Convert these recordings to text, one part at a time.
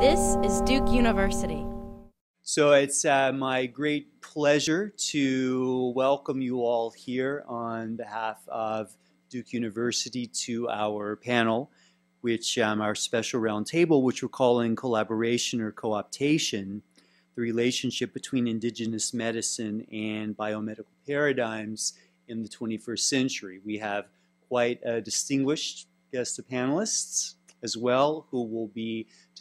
This is Duke University. So it's uh, my great pleasure to welcome you all here on behalf of Duke University to our panel, which um, our special roundtable, which we're calling collaboration or co-optation, the relationship between indigenous medicine and biomedical paradigms in the 21st century. We have quite a distinguished guest of panelists as well who will be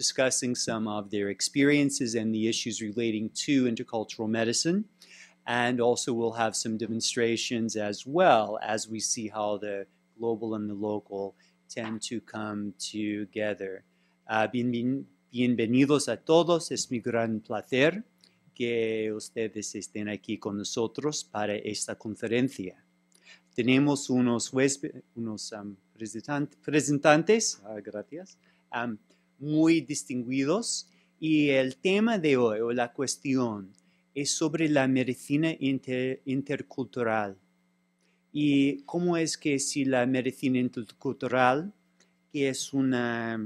discussing some of their experiences and the issues relating to intercultural medicine. And also we'll have some demonstrations as well as we see how the global and the local tend to come together. Uh, bienven bienvenidos a todos, es mi gran placer que ustedes estén aquí con nosotros para esta conferencia. Tenemos unos, unos um, presentantes, uh, gracias, muy distinguidos. Y el tema de hoy o la cuestión es sobre la medicina inter, intercultural. Y cómo es que si la medicina intercultural, que es una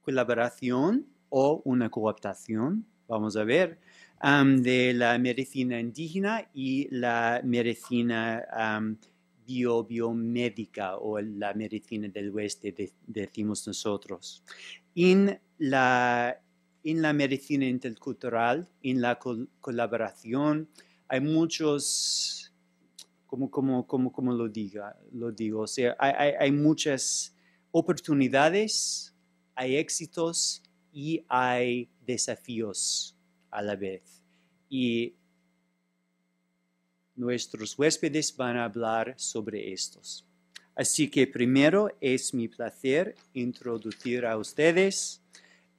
colaboración o una cooptación, vamos a ver, de la medicina indígena y la medicina bio, biomédica o la medicina del oeste, de, decimos nosotros. En la, en la medicina intercultural, en la col colaboración, hay muchos, como, como, como, como lo, diga, lo digo, o sea, hay, hay, hay muchas oportunidades, hay éxitos y hay desafíos a la vez. Y nuestros huéspedes van a hablar sobre estos. Así que primero es mi placer introducir a ustedes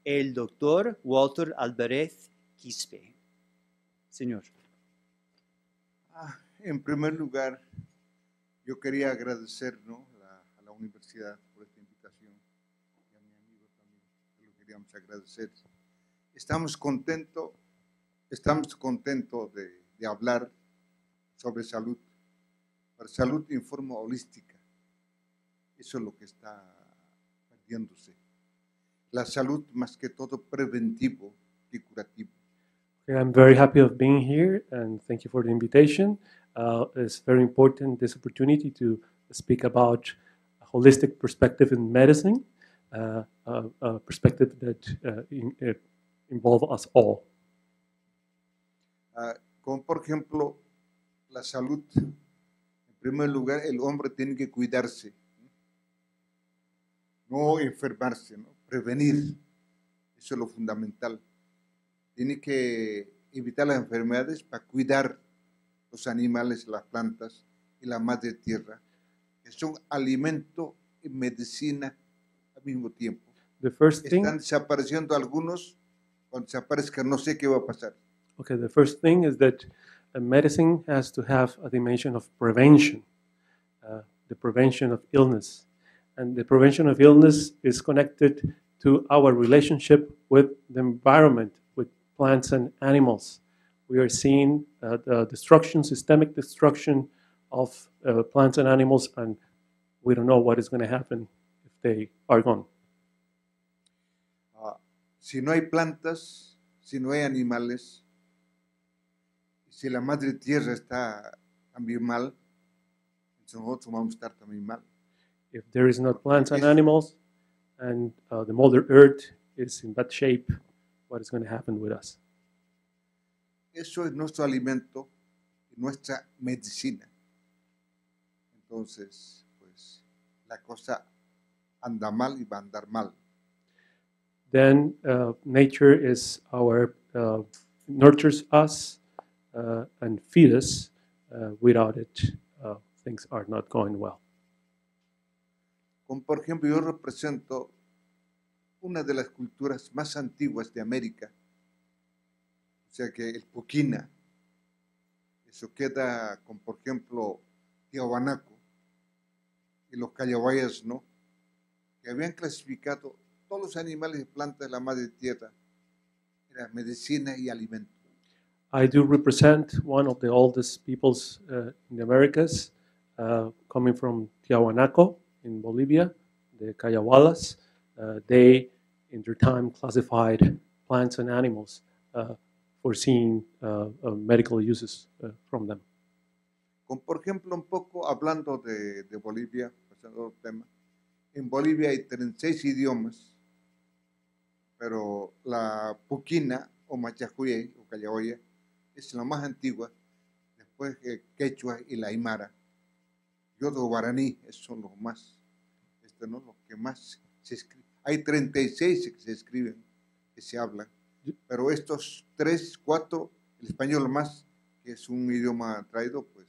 el doctor Walter Alvarez Quispe. Señor. Ah, en primer lugar, yo quería agradecer ¿no? la, a la universidad por esta invitación y a mi amigo también, que lo queríamos agradecer. Estamos contentos, estamos contentos de, de hablar sobre salud, para salud en forma holística. Eso es lo que está perdiéndose. La salud más que todo preventivo que curativo. Okay, I'm very happy of being here and thank you for the invitation. Uh, it's very important this opportunity to speak about a holistic perspective in medicine, uh, a, a, perspective that uh, in, involve us all. Uh, como por ejemplo la salud. En primer lugar, el hombre tiene que cuidarse, no enfermarse, ¿no? prevenir. Eso es lo fundamental. Tiene que evitar las enfermedades para cuidar los animales, las plantas y la madre tierra, que son alimento y medicina al mismo tiempo. The first thing, Están desapareciendo algunos, cuando desaparezcan no sé qué va a pasar. Okay, the first thing is that medicine has to have a dimension of prevention, uh, the prevention of illness. And the prevention of illness is connected to our relationship with the environment, with plants and animals. We are seeing uh, the destruction, systemic destruction of uh, plants and animals, and we don't know what is going to happen if they are gone. Uh, si no hay plantas, si no hay animales, si la madre tierra está también mal, nosotros vamos a estar también mal. If there is not plants and animals, and uh, the Mother Earth is in bad shape, what is going to happen with us? Eso es nuestro alimento nuestra medicina. Entonces, pues la cosa anda mal y va a andar mal. Then uh, nature is our uh, nurtures us and feed us. Uh, without it, uh, things are not going well. Como por ejemplo, yo represento una de las culturas más antiguas de América, o sea que el Poquina, eso queda con, por ejemplo, Tiahuanaco y los Callahuayas, ¿no? Que habían clasificado todos los animales y plantas de la madre tierra, era medicina y alimento. I do represent one of the oldest peoples uh, in the Americas, uh, coming from Tiahuanaco in Bolivia, the Cayawalas. Uh, they in their time classified plants and animals, uh, foreseeing uh, uh, medical uses from them. Como por ejemplo, un poco hablando de, de Bolivia, otro tema, en Bolivia hay 36 idiomas, pero la puquina o machacuye o es la más antigua, después que quechua y la aymara. Yodo guaraní, esos son los más, este, ¿no? los que más se escriben. Hay 36 que se escriben, que se hablan, pero estos tres, cuatro, el español más, que es un idioma traído, pues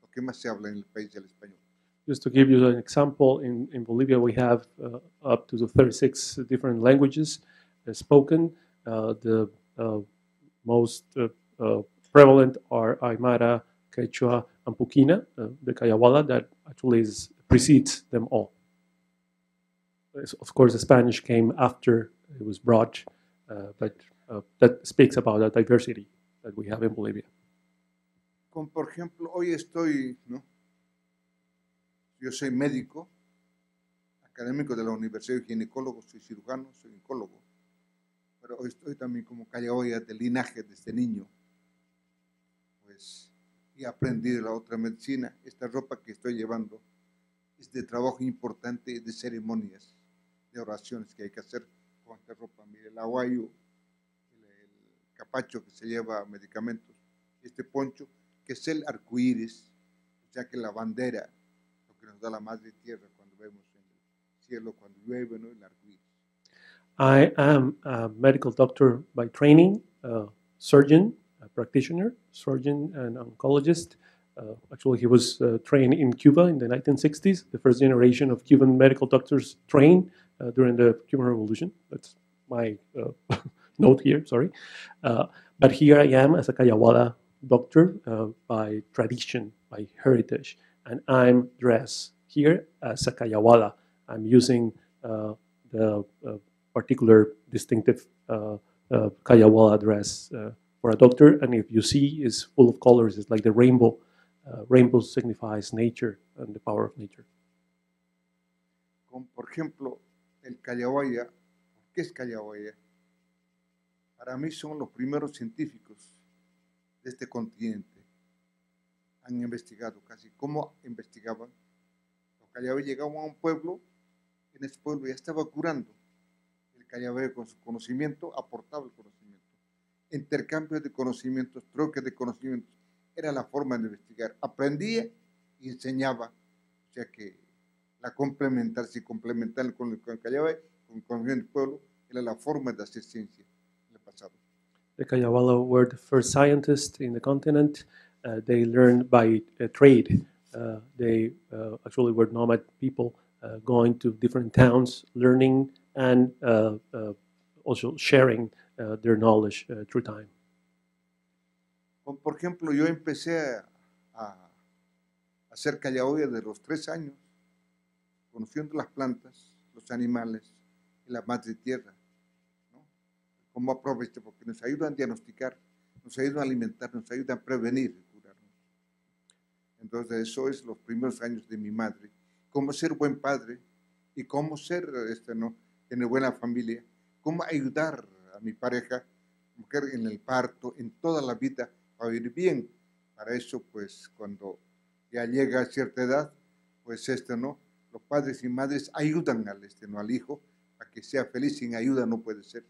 lo que más se habla en el país el español. Just to give you an example, in, in Bolivia we have uh, up to 36 different languages uh, spoken. Uh, the most prevalent are Aymara, Quechua, and Pukina, uh, the Kayawala that actually is, precedes them all. Of course, the Spanish came after it was brought, uh, but uh, that speaks about the diversity that we have in Bolivia. Como por ejemplo, hoy estoy, ¿no? Yo soy médico, académico de la universidad, ginecólogo, soy cirujano, soy oncólogo, pero hoy estoy también como callahuaya de linaje desde niño. Y aprendí de la otra medicina. Esta ropa que estoy llevando es de trabajo importante, de ceremonias, de oraciones que hay que hacer con esta ropa. Mire, el aguayo, el, el capacho que se lleva medicamentos, este poncho, que es el arcoíris, o sea que la bandera, lo que nos da la madre tierra cuando vemos en el cielo, cuando llueve, ¿no? el arcoíris. I am a medical doctor by training, a surgeon, practitioner, surgeon, and oncologist. Uh, actually, he was uh, trained in Cuba in the 1960s. The first generation of Cuban medical doctors trained uh, during the Cuban Revolution. That's my note here, sorry. But here I am as a Kayawala doctor by tradition, by heritage, and I'm dressed here as a Kayawala. I'm using uh, the uh, particular distinctive uh, Kayawala dress for a doctor, and if you see, is full of colors. It's like the rainbow. Uh, rainbow signifies nature and the power of nature. Como por ejemplo el Callahuaya. ¿Qué es Callahuaya? Para mí son los primeros científicos de este continente. Han investigado casi cómo investigaban. Los Callahuaya llegaban a un pueblo, en ese pueblo ya estaba curando. El Callahuaya con su conocimiento aportaba el conocimiento. Intercambio de conocimientos, troques de conocimientos, era la forma de investigar. Aprendía y enseñaba. O sea que la complementarse y complementar con el, Callahuay, con el conocimiento del pueblo, era la forma de hacer ciencia en el pasado. The Kayawala were the first scientists in the continent. Uh, they learned by uh, trade. Uh, they uh, actually were nomad people uh, going to different towns, learning and uh, also sharing uh, their knowledge uh, through time. Como por ejemplo, yo empecé a, a hacer Callahoya de los tres años, conociendo las plantas, los animales y la madre tierra. ¿no? Cómo aprovechar, porque nos ayudan a diagnosticar, nos ayudan a alimentar, nos ayudan a prevenir y curarnos. Entonces, eso es los primeros años de mi madre. Cómo ser buen padre y cómo ser, este, ¿no? tener buena familia, cómo ayudar a mi pareja, mujer en el parto, en toda la vida, para vivir bien. Para eso, pues, cuando ya llega a cierta edad, pues, este, ¿no? Los padres y madres ayudan al, este, ¿no? al hijo a que sea feliz. Sin ayuda no puede ser.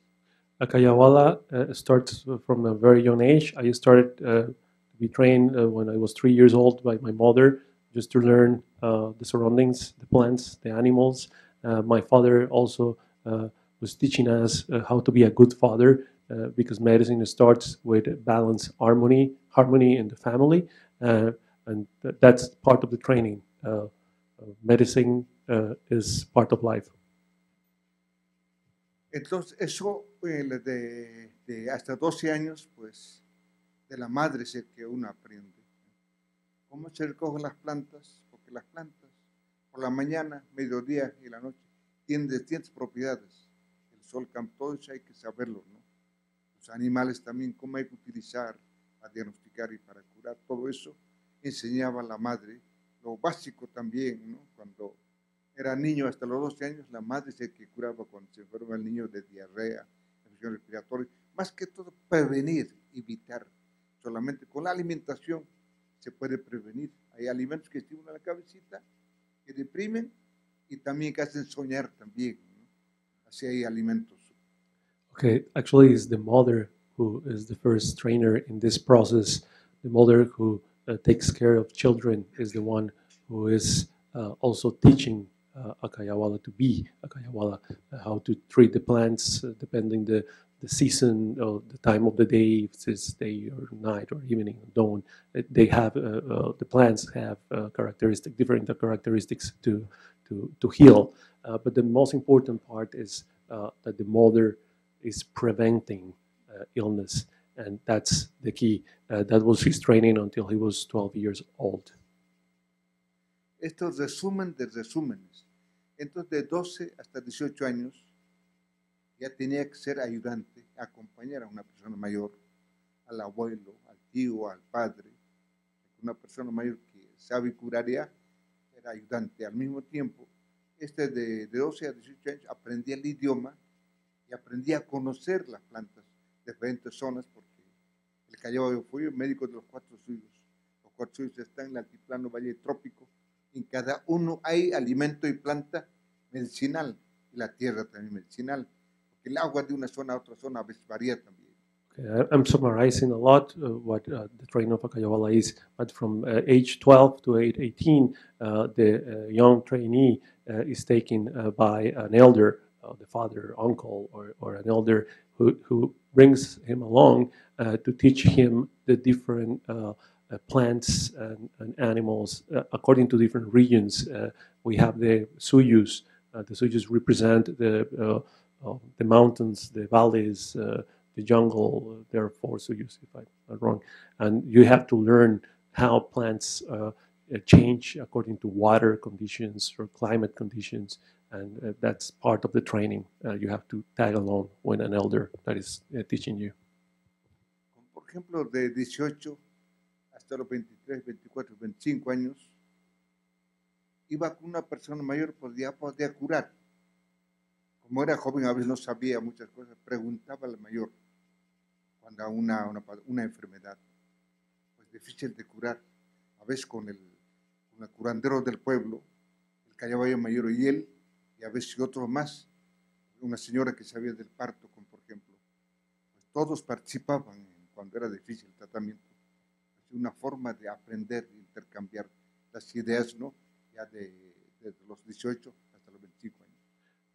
A Kayawala uh, starts from a very young age. I started uh, to be trained uh, when I was three years old by my mother, just to learn uh, the surroundings, the plants, the animals. My father also was teaching us uh, how to be a good father, uh, because medicine starts with balance, harmony, harmony in the family, uh, and th- that's part of the training. Uh, uh, medicine uh, is part of life. Entonces, eso eh, de, de hasta 12 años, pues, de la madre es el que uno aprende. ¿Cómo se recogen las plantas? Porque las plantas, por la mañana, mediodía y la noche, tienen distintas propiedades. El sol, campo, todo eso hay que saberlo, ¿no? Los animales también, cómo hay que utilizar para diagnosticar y para curar, todo eso enseñaba la madre. Lo básico también, ¿no? Cuando Era niño hasta los 12 años, la madre dice que curaba cuando se enferma el niño de diarrea, infección respiratoria. Más que todo, prevenir, evitar. Solamente con la alimentación se puede prevenir. Hay alimentos que estimulan la cabecita, que deprimen y también que hacen soñar también. Así alimentos. Okay, actually, it's the mother who is the first trainer in this process. The mother who uh, takes care of children is the one who is uh, also teaching uh, Akayawala to be Akayawala, uh, how to treat the plants uh, depending the the season or the time of the day, if it's day or night or evening or dawn. uh, They have uh, uh, the plants have uh, characteristic different characteristics to to to heal. Uh, but the most important part is uh, that the mother is preventing uh, illness, and that's the key. That was his training until he was 12 years old. Esto es resumen de resúmenes. Entonces, de 12 hasta 18 años, ya tenía que ser ayudante, acompañar a una persona mayor, al abuelo, al tío, al padre, una persona mayor que sabe curar ya, era ayudante. Al mismo tiempo, este de, de 12 a 18 años aprendía el idioma y aprendía a conocer las plantas de diferentes zonas, porque el Callao fue médico de los cuatro suyos. Los cuatro suyos están en el altiplano Valle Trópico. En cada uno hay alimento y planta medicinal, y la tierra también medicinal. El agua de una zona a otra zona a veces varía también. I'm summarizing a lot uh, what uh, the training of a Akayawala is, but from uh, age 12 to age 18, uh, the uh, young trainee uh, is taken by an elder, the father, uncle, or, or an elder who, who brings him along to teach him the different plants and, and animals according to different regions. We have the Suyus. The Suyus represent the, uh, the mountains, the valleys, uh, the jungle. uh, are four Suyus, if I'm wrong. And you have to learn how plants uh, uh, change according to water conditions or climate conditions. And uh, that's part of the training. You have to tag along with an elder that is teaching you. Por ejemplo, de 18 hasta los 23, 24, 25 años, iba con una persona mayor, podía, podía curar. Como era joven, a veces no sabía muchas cosas, preguntaba al mayor cuando una, una, una enfermedad, pues difícil de curar. A veces con el, curandero del pueblo, el callabayo mayor y él, y a veces otros más. Una señora que sabía del parto, como por ejemplo. Pues todos participaban cuando era difícil el tratamiento. Es una forma de aprender, de intercambiar las ideas, ¿no? Ya de, desde los 18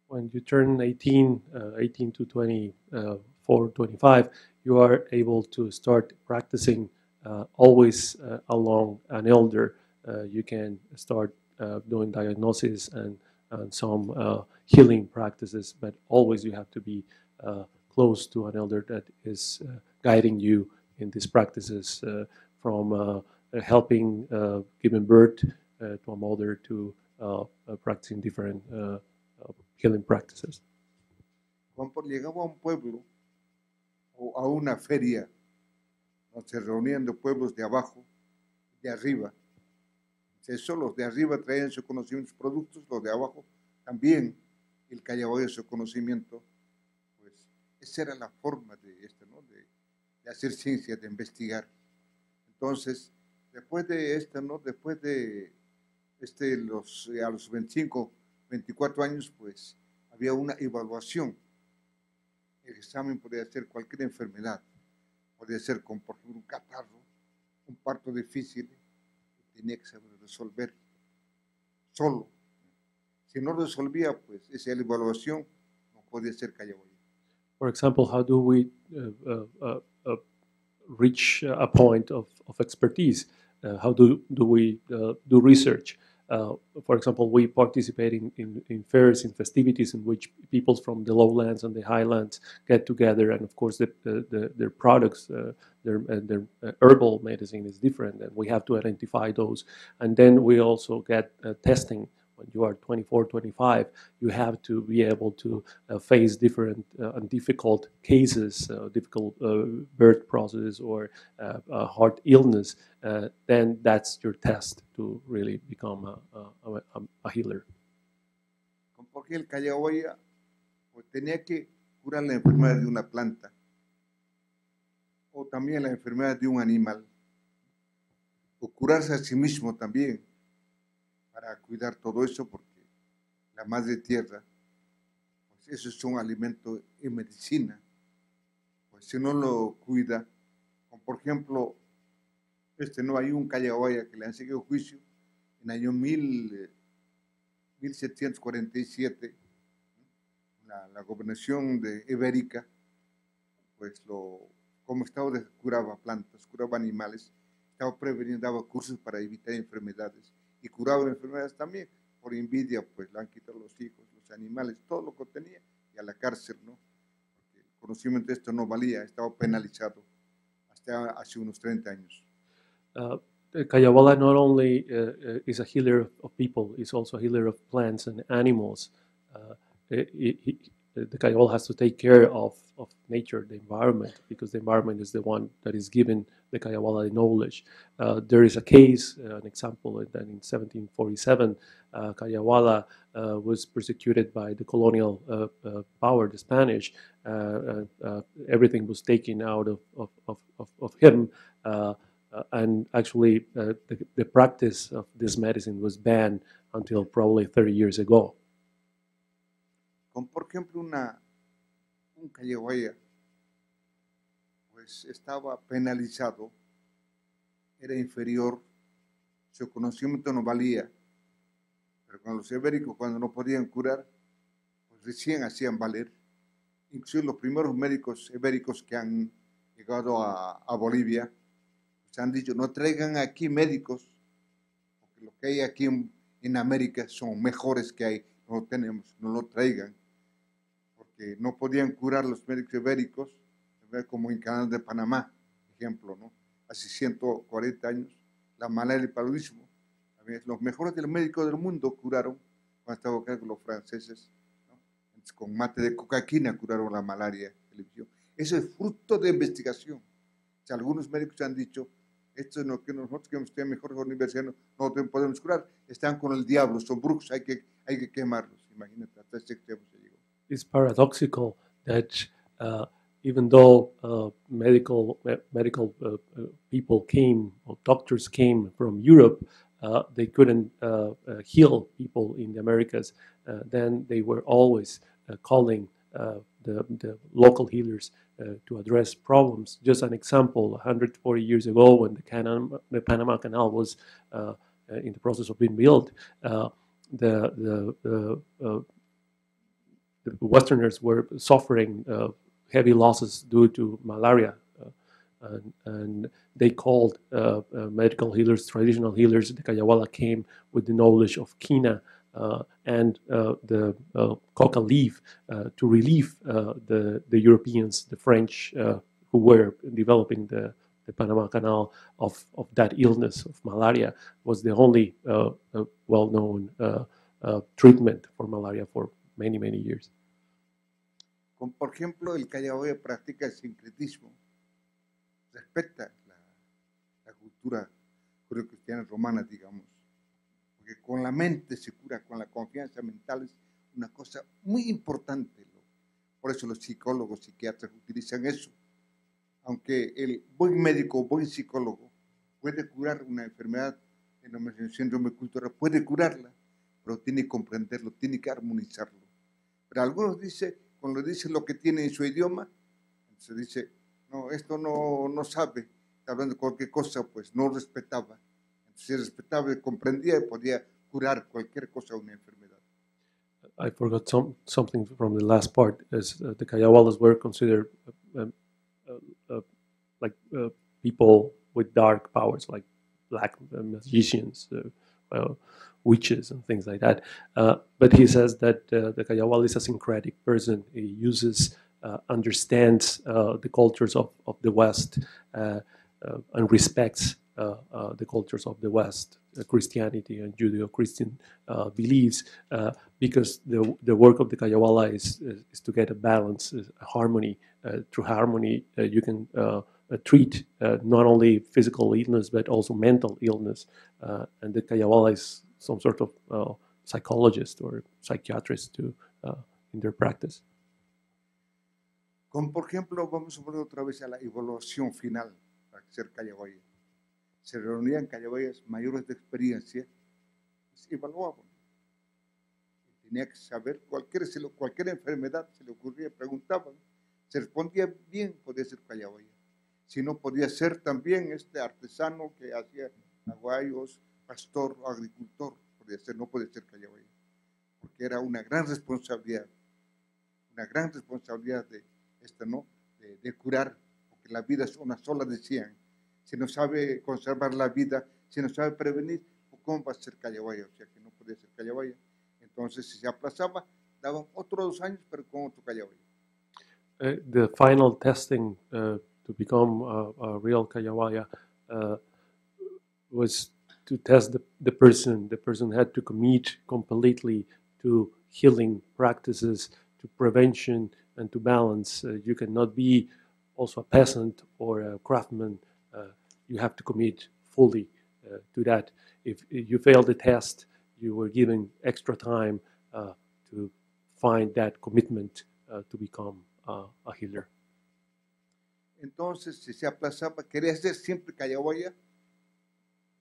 when you turn 18, uh, 18 to 24, 25, you are able to start practicing uh, always uh, along an elder. Uh, you can start uh, doing diagnosis and, and some uh, healing practices, but always you have to be uh, close to an elder that is uh, guiding you in these practices uh, from uh, helping uh, giving birth uh, to a mother to uh, uh, practicing different uh, uh, healing practices. Cuando llegaba a un pueblo o a una feria, donde se reunían los pueblos de abajo, de arriba. Eso, los de arriba traían su conocimiento, sus productos, los de abajo también, el callaboyo su conocimiento. Pues esa era la forma de esto, ¿no? De, de hacer ciencia, de investigar. Entonces, después de esto, ¿no? Después de este, los, a los 25, 24 años, pues había una evaluación. El examen podía ser cualquier enfermedad, podía ser como por ejemplo un catarro, un parto difícil, tenía que saber resolver solo. Si no resolvía, pues esa evaluación no podía ser callaboya. For example, how do we uh, uh, uh, uh, reach a point of, of expertise? Uh, how do, do we uh, do research? Uh, for example, we participate in, in, in fairs, in festivities in which people from the lowlands and the highlands get together, and of course, the, the, the, their products, uh, their, uh, their uh, herbal medicine is different, and we have to identify those. And then we also get uh, testing. When you are 24, 25, you have to be able to uh, face different uh, and difficult cases, uh, difficult uh, birth process or heart illness, then that's your test to really become a, a, a, healer. Porque el callahuaya pues, tenía que curar la enfermedad de una planta o también la enfermedad de un animal o curarse a sí mismo también para cuidar todo eso porque la madre tierra pues eso es un alimento y medicina. Pues si no lo cuida por ejemplo este no hay un callahuaya que le han seguido juicio en el año mil, eh, 1747 la, la gobernación de Ibérica, pues lo, como estaba de- curaba plantas, curaba animales, estaba preveniendo, cursos para evitar enfermedades y curaba enfermedades también. Por envidia, pues le han quitado los hijos, los animales, todo lo que tenía y a la cárcel, ¿no? Porque el conocimiento de esto no valía, estaba penalizado hasta hace unos 30 años. Uh, Kayawala not only uh, uh, is a healer of, people, is also a healer of plants and animals. Uh, it- he- the Kayawala has to take care of, of nature, the environment, because the environment is the one that is giving the Kayawala the knowledge. Uh, there is a case, uh, an example, that in 1747, uh, Kayawala uh, was persecuted by the colonial uh, uh, power, the Spanish. Uh, everything was taken out of, of, of, of, him. And actually, the, the practice of this medicine was banned until probably 30 years ago. Como por ejemplo una, un callahuaya, pues estaba penalizado, era inferior, su conocimiento no valía, pero con los ibéricos cuando no podían curar, pues recién hacían valer. Incluso los primeros médicos ibéricos que han llegado a, Bolivia, se han dicho, no traigan aquí médicos, porque lo que hay aquí en, en América son mejores que hay, no lo tenemos, no lo traigan porque no podían curar los médicos ibéricos, como en Canal de Panamá, ejemplo, ¿no? Hace 140 años, la malaria y el paludismo. Los mejores de los médicos del mundo curaron, cuando estaban acá con los franceses, ¿no? Entonces, con mate de cocaína curaron la malaria. Eso es fruto de investigación. O sea, algunos médicos han dicho, esto es lo que nosotros que estén mejores universidades no, no podemos curar, están con el diablo, son brujos, hay que, hay que quemarlos. Imagínate, hasta ese extremo se. It's paradoxical that uh, even though uh, medical me- medical uh, uh, people came or doctors came from Europe, uh, they couldn't heal people in the Americas. Then they were always calling the, the local healers uh, to address problems. Just an example: 140 years ago, when the, the Panama Canal was uh, in the process of being built, uh, the the, the Westerners were suffering uh, heavy losses due to malaria. Uh, and, and they called uh, medical healers, traditional healers. The Kayawala came with the knowledge of kina uh, and uh, the uh, coca leaf to relieve the, the Europeans, the French, who were developing the, the Panama Canal of, of that illness of malaria was the only well-known uh, uh, treatment for malaria for many, many years. Como por ejemplo, el Callahoya practica el sincretismo, respeta la, la cultura cristiana romana, digamos, porque con la mente se cura, con la confianza mental es una cosa muy importante. Por eso los psicólogos, psiquiatras utilizan eso. Aunque el buen médico, buen psicólogo puede curar una enfermedad, el síndrome cultural, puede curarla, pero tiene que comprenderlo, tiene que armonizarlo. Pero algunos dicen, cuando dice lo que tiene en su idioma, se dice, no, esto no, no sabe, está hablando de cualquier cosa, pues no respetaba. Entonces respetaba, comprendía y podía curar cualquier cosa, una enfermedad. I forgot some, something from the last part. As uh, the Kayawalas were considered uh, um, uh, uh, like uh, people with dark powers, like black magicians, uh, well, witches, and things like that. Uh, but he says that uh, the Kayawala is a syncretic person. He uses, uh, understands uh, the cultures of, of the West, and respects the cultures of the West, Christianity and Judeo-Christian beliefs, because the, the work of the Kayawala is, is, is to get a balance, a harmony. Through harmony, you can uh, treat uh, not only physical illness but also mental illness. Uh, and the Kayawala is some sort of uh, psychologists or psychiatrists to uh, in their practice. Como por ejemplo, vamos a volver otra vez a la evaluación final para ser Callaboya. Se reunían Callaboyas mayores de experiencia, se evaluaban. Tenía que saber cualquier, cualquier enfermedad se le ocurría, preguntaban. Se respondía bien, podía ser Callaboya. Si no, podía ser también este artesano que hacía aguayos, pastor o agricultor, podía ser, no podía ser Callaboya. Porque era una gran responsabilidad una gran responsabilidad de esta, ¿no? De, curar, porque la vida es una sola, decían. Si no sabe conservar la vida, si no sabe prevenir, pues, ¿cómo va a ser Callahuaya? O sea que no podía ser Callahuaya. Entonces, si se aplazaba, daban otros dos años, pero con otro Callahuaya. Uh, the final testing uh, to become a, real Kayawaya uh, was to test the, the person. The person had to commit completely to healing practices, to prevention, and to balance. Uh, you cannot be also a peasant or a craftsman. Uh, you have to commit fully uh, to that. If, if you fail the test, you were given extra time uh, to find that commitment uh, to become a healer. Entonces, si se aplazaba, quería ser siempre Callahuaya,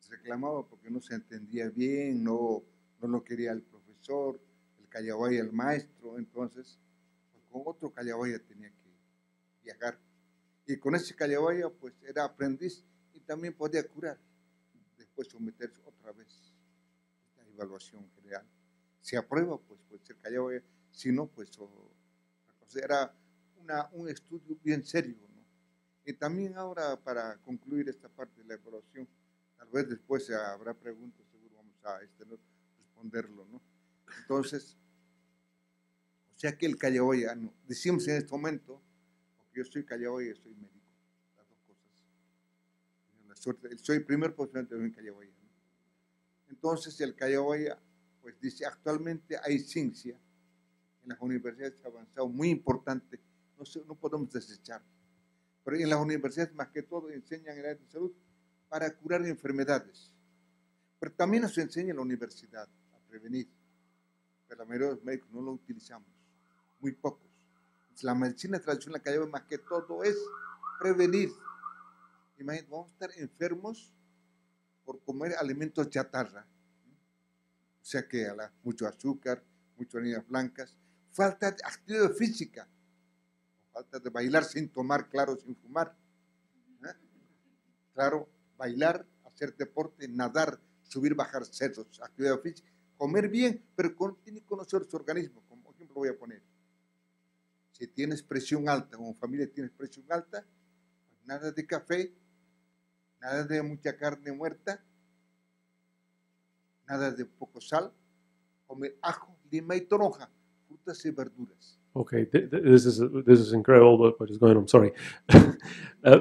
reclamaba porque no se entendía bien, no, no lo quería el profesor, el Callahuaya el maestro, entonces pues, con otro Callahuaya tenía que viajar. Y con ese Callahuaya pues era aprendiz y también podía curar, después someterse otra vez a la evaluación general. Si aprueba, pues puede ser Callahuaya, si no, pues era una, un estudio bien serio, ¿no? Y también ahora, para concluir esta parte de la evaluación, después habrá preguntas, seguro vamos a este, ¿no? responderlo, ¿no? Entonces, o sea que el callahoyano, decimos en este momento, porque yo soy callahoya y soy médico, las dos cosas. La suerte, soy primer postulante en callahoya. ¿no? Entonces, el callahoya, pues dice, actualmente hay ciencia en las universidades avanzadas muy importante, no, no podemos desechar. Pero en las universidades, más que todo, enseñan el área de salud para curar enfermedades. Pero también nos enseña en la universidad a prevenir. Pero la mayoría de los médicos no lo utilizamos, muy pocos. La medicina tradicional que lleva más que todo es prevenir. Imagínate, vamos a estar enfermos por comer alimentos chatarra. O sea que mucho azúcar, muchas harinas blancas, falta de actividad física, falta de bailar sin tomar, claro, sin fumar. ¿eh? Claro, bailar, hacer deporte, nadar, subir, bajar cerros, actividad física, comer bien, pero con- tiene que conocer su organismo. Como ejemplo voy a poner, si tienes presión alta, como familia tienes presión alta, pues nada de café, nada de mucha carne muerta, nada de poco sal, comer ajo, lima y toronja, frutas y verduras. Okay, th- th- this is this is incredible. What, what is going? I'm sorry. uh,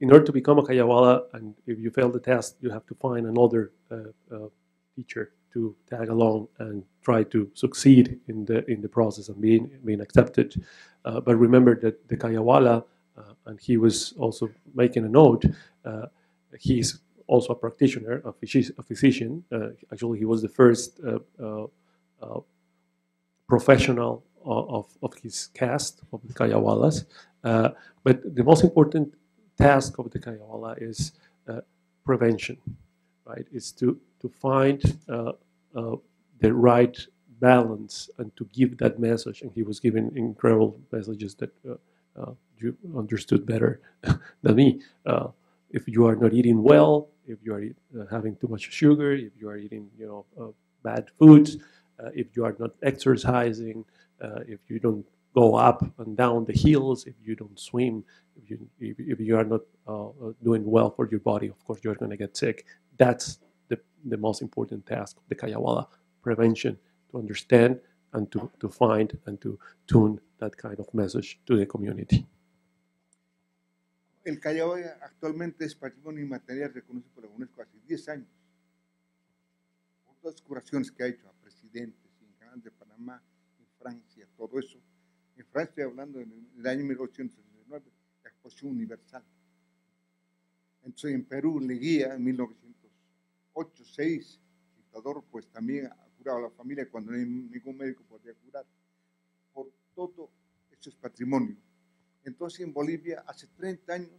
in order to become a Kayawala, and if you fail the test, you have to find another uh, uh, teacher to tag along and try to succeed in the in the process and being being accepted. Uh, but remember that the Kayawala, uh, and he was also making a note. Uh, he's also a practitioner, a, physi- a physician. Uh, actually, he was the first professional of, of his caste, of the Kayawalas. But the most important task of the Kayawala is uh, prevention, right? Is to, to find uh, uh, the right balance and to give that message. And he was giving incredible messages that uh, uh, you understood better than me. Uh, if you are not eating well, if you are having too much sugar, if you are eating, you know, bad foods, if you are not exercising, if you don't go up and down the hills, if you don't swim, if you if, if you are not uh, uh, doing well for your body, of course you're going to get sick. That's the, the most important task of the Kayawala prevention to understand and to, to find and to tune that kind of message to the community. El Callao actualmente es patrimonio inmaterial reconocido por la UNESCO hace 10 años. Por todas las curaciones que ha hecho a presidentes, en Canal de Panamá, en Francia, todo eso. En Francia estoy hablando en el año 1869, la exposición universal. Entonces en Perú, Leguía, en 1908, 6, dictador, pues también curaba la familia cuando ni- ningún médico podía curar. Por todo eso es patrimonio. Entonces en Bolivia hace 30 años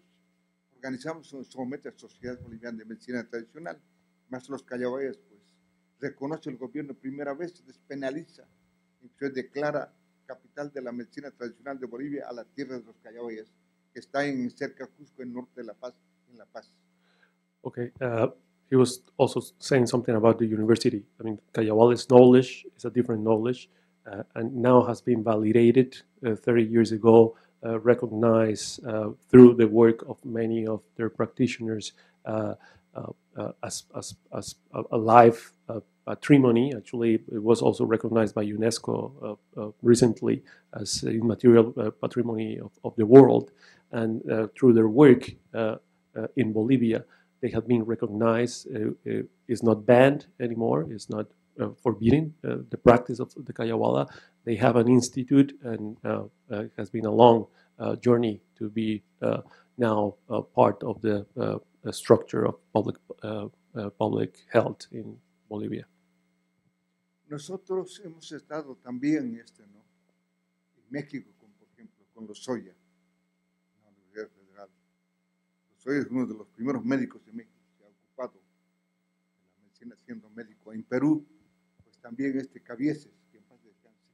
organizamos en nuestro momento la Sociedad Boliviana de Medicina Tradicional, más los callabayas, pues reconoce el gobierno primera vez, despenaliza, incluso declara capital de la medicina tradicional de Bolivia a la tierra de los callahuayas, que está en cerca Cusco, en norte de La Paz, en La Paz. Okay. Uh, he was also saying something about the university. I mean, Cayawales knowledge is a different knowledge, uh, and now has been validated uh, 30 years ago, uh, recognized uh, through the work of many of their practitioners uh, as, as, as a live uh. Actually, it was also recognized by UNESCO uh, uh, recently as immaterial uh, patrimony of, of the world. And uh, through their work uh, in Bolivia, they have been recognized. It's not banned anymore. It's not forbidden. Uh, the practice of the Kayawala. They have an institute, and it has been a long journey to be now part of the structure of public public health in Bolivia. Nosotros hemos estado también, este, ¿no? En México, con, por ejemplo, con los Soya, la Universidad Federal. Lozoya es uno de los primeros médicos de México que ha ocupado de la medicina siendo médico. En Perú, pues también este Cabieses, que en paz descanse,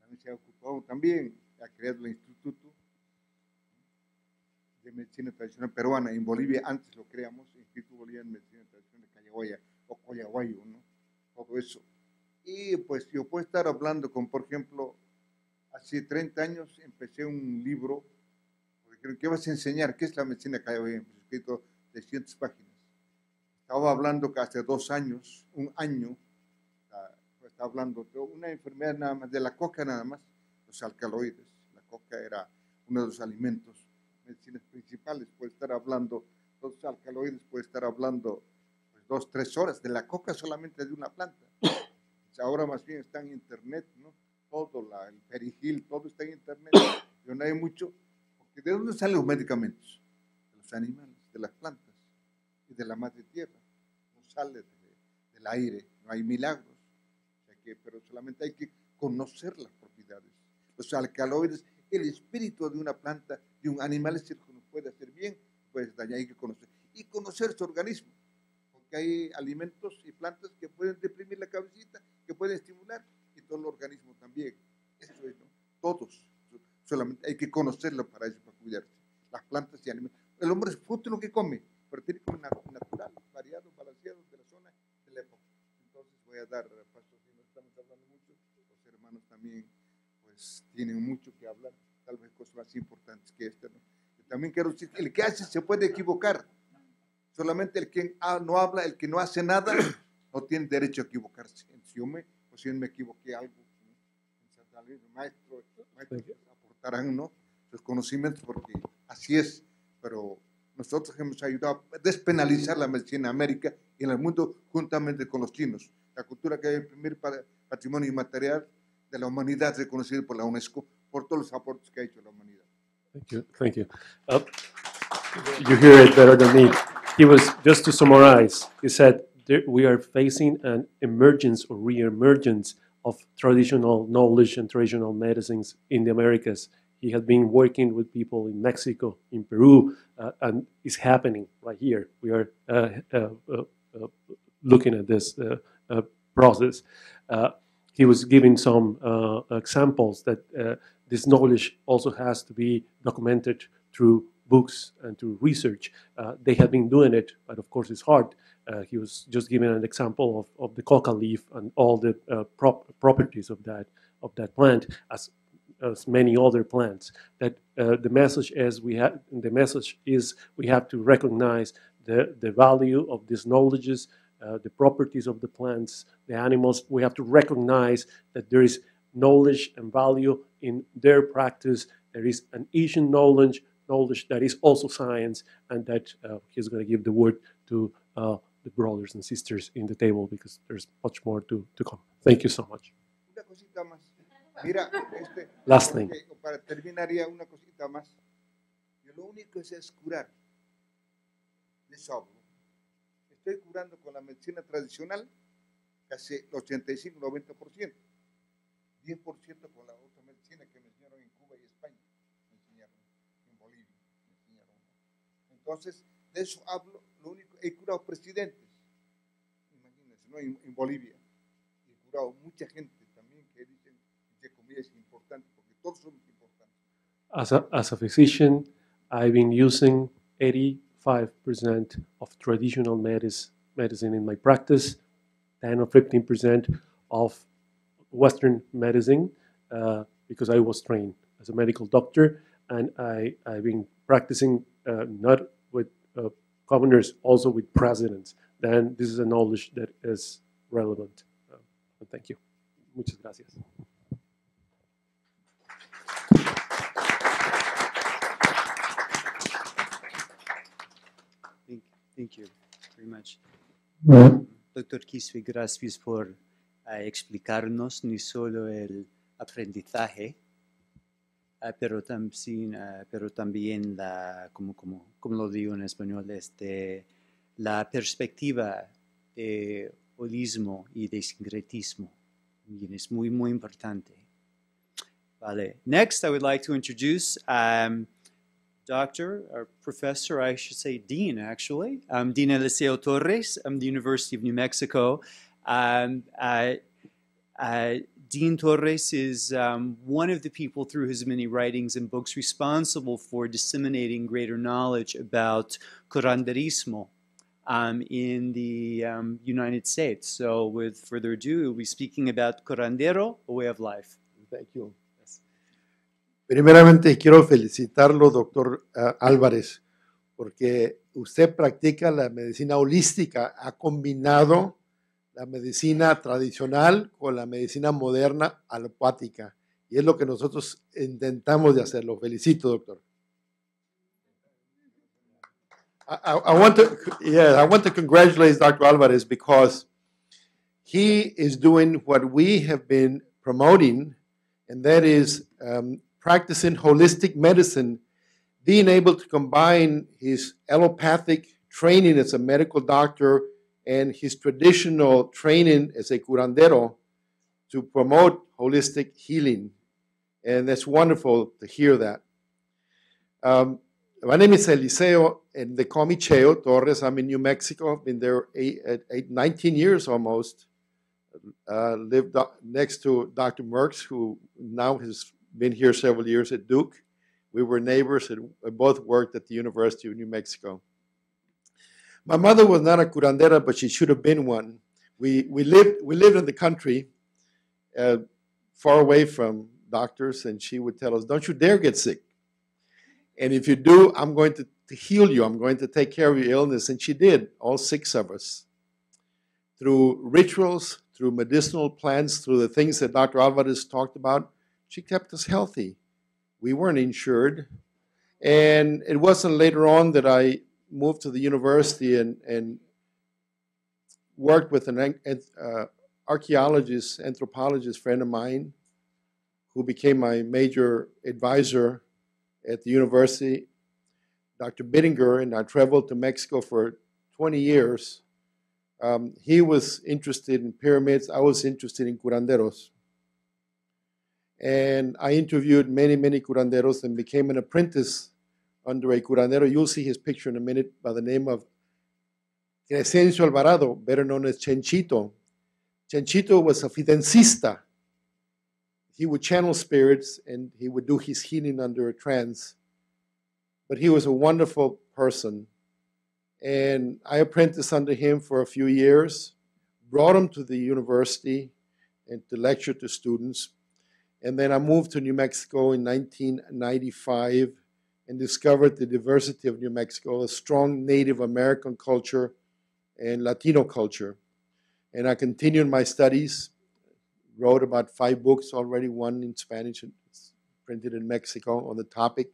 también se ha ocupado, también ha creado el Instituto de Medicina Tradicional Peruana. En Bolivia, antes lo creamos, Instituto Boliviano de Medicina Tradicional de Callaguaya, o Coyaguayo, ¿no? todo eso. Y pues yo puedo estar hablando con, por ejemplo, hace 30 años empecé un libro, porque ¿qué vas a enseñar? ¿Qué es la medicina? Pues, escrito 300 páginas. Estaba hablando que hace dos años, un año, estaba hablando de una enfermedad nada más, de la coca nada más, los alcaloides. La coca era uno de los alimentos, medicinas principales. Puede estar hablando, los alcaloides, puede estar hablando pues, dos, tres horas de la coca solamente de una planta. Ahora más bien está en internet, ¿no? Todo, el perigil, todo está en internet. Pero no hay mucho, porque ¿de dónde salen los medicamentos? De los animales, de las plantas y de la madre tierra. No sale de- del aire, no hay milagros. Pero solamente hay que conocer las propiedades. Los alcaloides, el espíritu de una planta, de un animal es el que nos puede hacer bien, puede dañar, hay que conocer. Y conocer su organismo porque hay alimentos y plantas que pueden deprimir la cabecita, que pueden estimular, y todo el organismo también. Eso es, ¿no? Todos. Solamente hay que conocerlo para eso, para cuidarse. Las plantas y alimentos. El hombre es fruto lo que come, pero tiene que comer na- natural, variado, balanceado de la zona, de la época. Entonces voy a dar paso, si no estamos hablando mucho, los hermanos también pues tienen mucho que hablar, tal vez cosas más importantes que esta. ¿no? También quiero decir, que el que hace se puede equivocar. Solamente el que no habla, el que no hace nada, no tiene derecho a equivocarse. Si yo me, o si yo me equivoqué algo, ¿no? Luisa, maestro, maestros aportarán ¿no? sus conocimientos porque así es. Pero nosotros hemos ayudado a despenalizar la medicina en América y en el mundo juntamente con los chinos. La cultura que hay el primer pa- patrimonio inmaterial de la humanidad reconocido por la UNESCO por todos los aportes que ha hecho la humanidad. Thank you. Thank you. Uh, you hear it better than me. He was just to summarize. He said there, we are facing an emergence or re-emergence of traditional knowledge and traditional medicines in the Americas. He has been working with people in Mexico, in Peru, uh, and it's happening right here. We are uh, uh, uh, uh, looking at this uh, process. He was giving some examples that this knowledge also has to be documented through books and through research. They have been doing it, but of course it's hard. Uh, he was just giving an example of, of the coca leaf and all the uh, prop- properties of that of that plant, as as many other plants. That uh, the message is we have the message is we have to recognize the the value of these knowledges, uh, the properties of the plants, the animals. We have to recognize that there is knowledge and value in their practice. There is an Asian knowledge, knowledge that is also science, and that uh, he's going to give the word to uh, the brothers and sisters in the table because there's much more to, to come. Thank you so much. Una cosita más. Mira, este, Last thing. para terminar ya una cosita más. Yo lo único es, es curar. Eso hablo. Estoy curando con la medicina tradicional, casi el 85-90%. 10% con la otra medicina que me enseñaron en Cuba y España. Me enseñaron en Bolivia. Me enseñaron. Entonces, de eso hablo. He curado presidentes. Imagínense, ¿no? En, en Bolivia. He curado mucha gente también que dicen importante porque todos somos importantes. As a, as a physician, I've been using 85% of traditional medis- medicine in my practice, 10 or 15% of Western medicine, uh, because I was trained as a medical doctor, and I, I've been practicing uh, not with uh, governors, also with presidents. Then this is a knowledge that is relevant. Uh, thank you. Muchas gracias. Thank, thank you very much. Doctor Quispe, gracias por ah, explicarnos no solo el aprendizaje, pero, también, ah, pero también la, como, como, como lo digo en español, este, la perspectiva de holismo y de sincretismo. Es muy, muy importante. Vale. Next, I would like to introduce um, doctor or professor, I should say dean actually, um, Dean Eliseo Torres of the University of New Mexico. Um, Dean Torres is um, one of the people through his many writings and books responsible for disseminating greater knowledge about curanderismo um, in the um, United States. So, with further ado, we'll be speaking about curandero, a way of life. Thank you. Primeramente quiero felicitarlo, doctor ah, Álvarez, porque usted practica la medicina holística, ha combinado la medicina tradicional con la medicina moderna alopática, y es lo que nosotros intentamos de hacer. Lo felicito, doctor. I, I- want to, yeah, I want to congratulate Dr. Alvarez because he is doing what we have been promoting, and that is um, practicing holistic medicine, being able to combine his allopathic training as a medical doctor and his traditional training as a curandero to promote holistic healing. And that's wonderful to hear that. Um, my name is Eliseo, and they call me Cheo Torres. I'm in New Mexico. I've been there eight, eight, 19 years almost. Uh, lived next to Dr. Merckx, who now has been here several years at Duke. We were neighbors and both worked at the University of New Mexico. My mother was not a curandera, but she should have been one. We, we, lived, we lived in the country, uh, far away from doctors, and she would tell us, Don't you dare get sick. And if you do, I'm going to, to heal you. I'm going to take care of your illness. And she did, all six of us. Through rituals, through medicinal plants, through the things that Dr. Alvarez talked about, she kept us healthy. We weren't insured. And it wasn't later on that I moved to the university and, and worked with an uh, archaeologist, anthropologist friend of mine who became my major advisor at the university, Dr. Bittinger, and I traveled to Mexico for 20 years. Um, he was interested in pyramids. I was interested in curanderos. And I interviewed many, many curanderos and became an apprentice under a curandero. You'll see his picture in a minute by the name of Crescencio Alvarado, better known as Chenchito. Chenchito was a fidencista. He would channel spirits and he would do his healing under a trance. But he was a wonderful person. And I apprenticed under him for a few years, brought him to the university and to lecture to students. And then I moved to New Mexico in 1995 and discovered the diversity of New Mexico, a strong Native American culture and Latino culture. And I continued my studies, wrote about five books already, one in Spanish, printed in Mexico on the topic.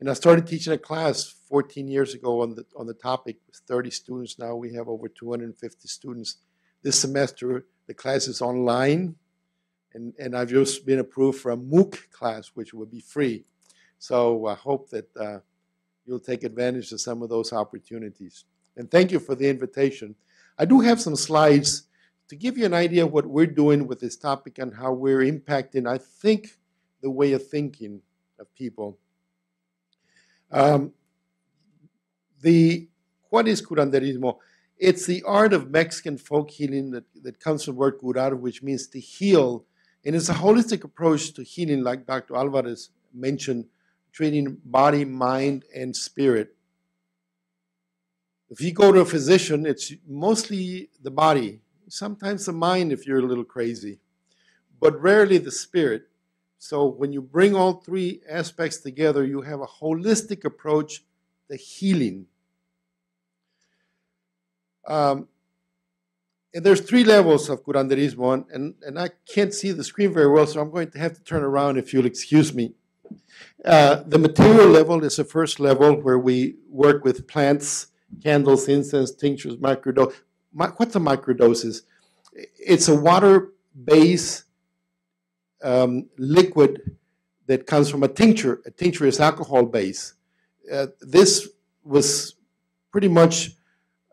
And I started teaching a class 14 years ago on the, on the topic with 30 students. Now we have over 250 students. This semester, the class is online, and, and I've just been approved for a MOOC class, which will be free. So I hope that uh, you'll take advantage of some of those opportunities. And thank you for the invitation. I do have some slides to give you an idea of what we're doing with this topic and how we're impacting, I think, the way of thinking of people. Um, the what is curanderismo? It's the art of Mexican folk healing that, that comes from the word curar, which means to heal. And it's a holistic approach to healing, like Dr. Alvarez mentioned, treating body, mind, and spirit. If you go to a physician, it's mostly the body, sometimes the mind if you're a little crazy, but rarely the spirit. So when you bring all three aspects together, you have a holistic approach to healing. Um, and there's three levels of curanderismo, and, and, and, I can't see the screen very well, so I'm going to have to turn around if you'll excuse me. Uh, the material level is the first level where we work with plants, candles, incense, tinctures, microdose. what's a microdose? It's a water-based um, liquid that comes from a tincture. A tincture is alcohol-based. Uh, this was pretty much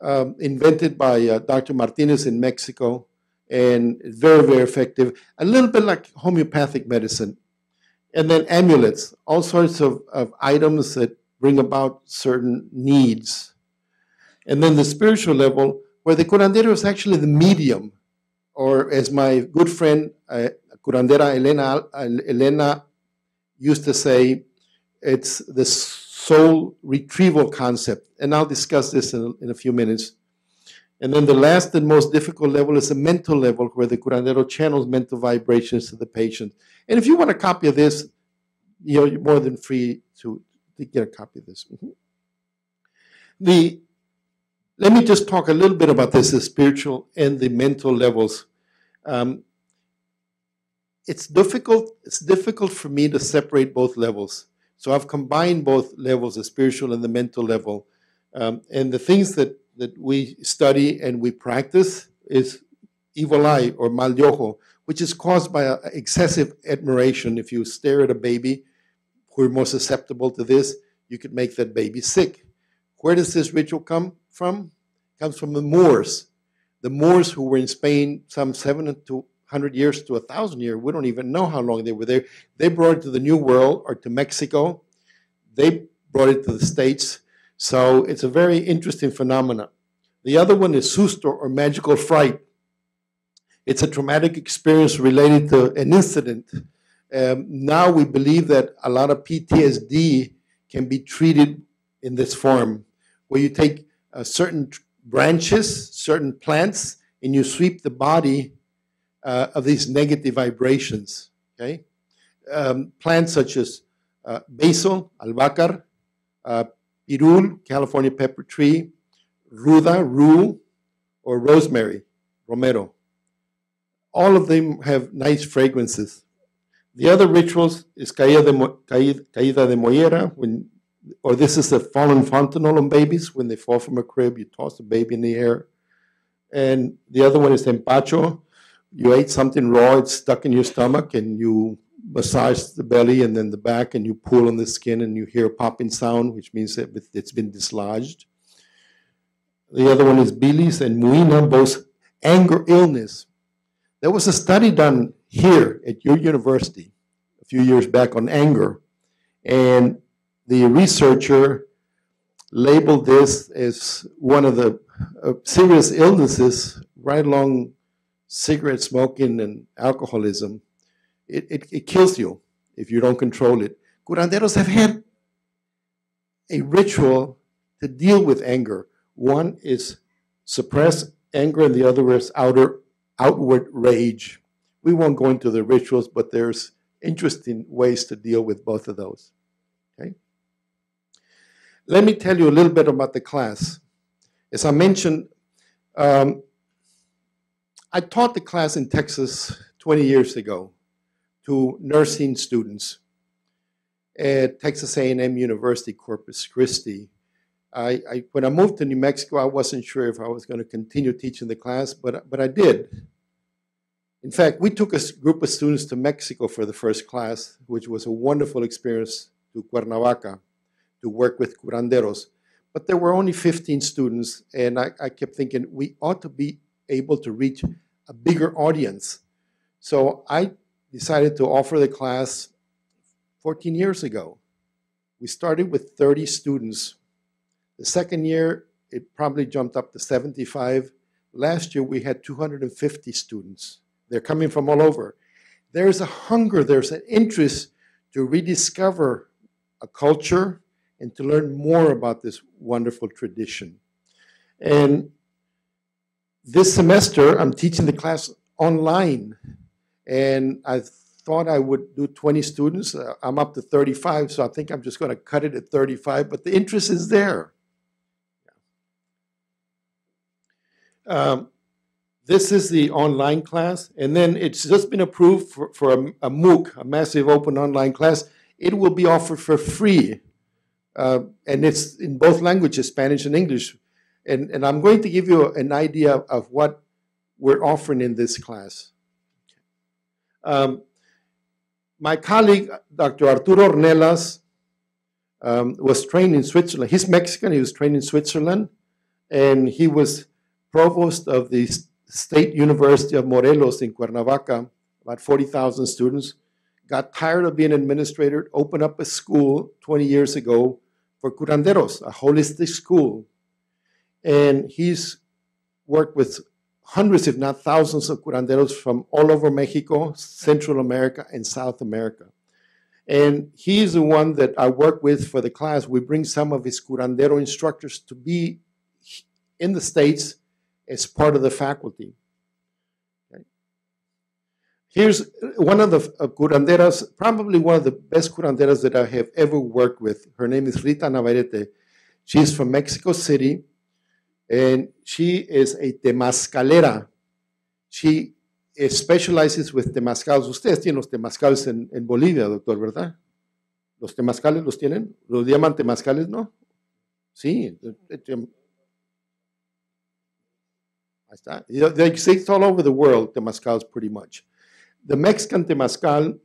um, invented by uh, Dr. Martinez in Mexico, and very, very effective. A little bit like homeopathic medicine. And then amulets, all sorts of, of items that bring about certain needs. And then the spiritual level, where the curandero is actually the medium, or as my good friend uh, curandera Elena, Elena used to say, it's the soul retrieval concept. And I'll discuss this in, in a few minutes. And then the last and most difficult level is the mental level, where the curandero channels mental vibrations to the patient. And if you want a copy of this, you know, you're more than free to, to get a copy of this. Mm-hmm. The let me just talk a little bit about this, the spiritual and the mental levels. Um, it's difficult. It's difficult for me to separate both levels. So I've combined both levels, the spiritual and the mental level. Um, and the things that, that we study and we practice is evil eye or mal de ojo, which is caused by uh, excessive admiration. If you stare at a baby who are more susceptible to this, you could make that baby sick. Where does this ritual come from? It comes from the Moors. The Moors who were in Spain some seven to 100 years to a 1,000 years. We don't even know how long they were there. They brought it to the New World or to Mexico. They brought it to the States. So it's a very interesting phenomenon. The other one is susto or magical fright. It's a traumatic experience related to an incident. Um, now we believe that a lot of PTSD can be treated in this form, where you take uh, certain branches, certain plants, and you sweep the body uh, of these negative vibrations. Okay, um, plants such as uh, basil, albahaca, uh, pirul, California pepper tree, ruda, rue, or rosemary, romero. All of them have nice fragrances. The other rituals is caída de, caída, caída de when, or this is the fallen fontanel on babies. When they fall from a crib, you toss the baby in the air. And the other one is empacho, you ate something raw, it's stuck in your stomach, and you massage the belly and then the back, and you pull on the skin, and you hear a popping sound, which means that it's been dislodged. The other one is bilis and muina, both anger illness. There was a study done here at your university a few years back on anger, and the researcher labeled this as one of the uh, serious illnesses right along cigarette smoking and alcoholism, it, it, it kills you if you don't control it. Curanderos have had a ritual to deal with anger. One is suppress anger, and the other is outer, outward rage. We won't go into the rituals, but there's interesting ways to deal with both of those. Okay? Let me tell you a little bit about the class. As I mentioned, um, I taught the class in Texas 20 years ago to nursing students at Texas A&M University, Corpus Christi. I, I, when I moved to New Mexico, I wasn't sure if I was going to continue teaching the class, but, but I did. In fact, we took a group of students to Mexico for the first class, which was a wonderful experience to Cuernavaca to work with curanderos. But there were only 15 students, and I, I kept thinking we ought to be able to reach a bigger audience. So I decided to offer the class 14 years ago. We started with 30 students. The second year, it probably jumped up to 75. Last year, we had 250 students. They're coming from all over. There's a hunger, there's an interest to rediscover a culture and to learn more about this wonderful tradition. And this semester, I'm teaching the class online, and I thought I would do 20 students. Uh, I'm up to 35, so I think I'm just going to cut it at 35, but the interest is there. Um, this is the online class, and then it's just been approved for, for a, a MOOC, a massive open online class. It will be offered for free, uh, and it's in both languages, Spanish and English. And, and I'm going to give you an idea of what we're offering in this class. Um, my colleague, Dr. Arturo Ornelas, um, was trained in Switzerland. He's Mexican, he was trained in Switzerland, and he was provost of the State University of Morelos in Cuernavaca, about 40,000 students. Got tired of being administrator, opened up a school 20 years ago for curanderos, a holistic school. And he's worked with hundreds, if not thousands, of curanderos from all over Mexico, Central America, and South America. And he's the one that I work with for the class. We bring some of his curandero instructors to be in the States as part of the faculty. Here's one of the uh, curanderas, probably one of the best curanderas that I have ever worked with. Her name is Rita Navarrete. She's from Mexico City, and she is a temascalera. She specializes with temazcales. Ustedes tienen los temazcales en, en Bolivia, doctor, ¿verdad? ¿Los temazcales los tienen? ¿Los llaman temazcales, no? Sí. Está. They exist all over the world, temazcals, pretty much. The Mexican temazcal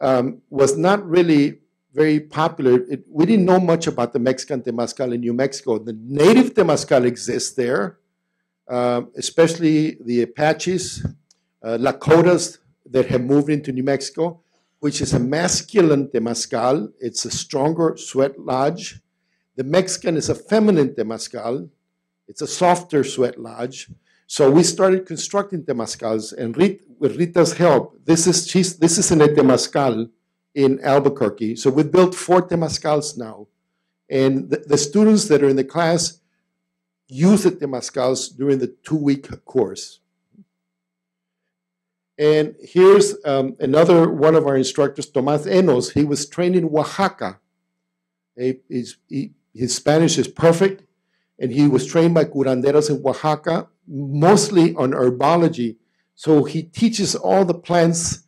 um, was not really very popular. It, we didn't know much about the Mexican temazcal in New Mexico. The native temazcal exists there, uh, especially the Apaches, uh, Lakotas that have moved into New Mexico, which is a masculine temazcal. It's a stronger sweat lodge. The Mexican is a feminine temazcal. It's a softer sweat lodge. So we started constructing temazcals, and with Rita's help, this is she's, this is an temazcal in Albuquerque. So we built four temazcals now, and the, the students that are in the class use the temazcals during the two-week course. And here's um, another one of our instructors, Tomas Enos. He was trained in Oaxaca. He, he, his Spanish is perfect, and he was trained by curanderos in Oaxaca mostly on herbology. So he teaches all the plants,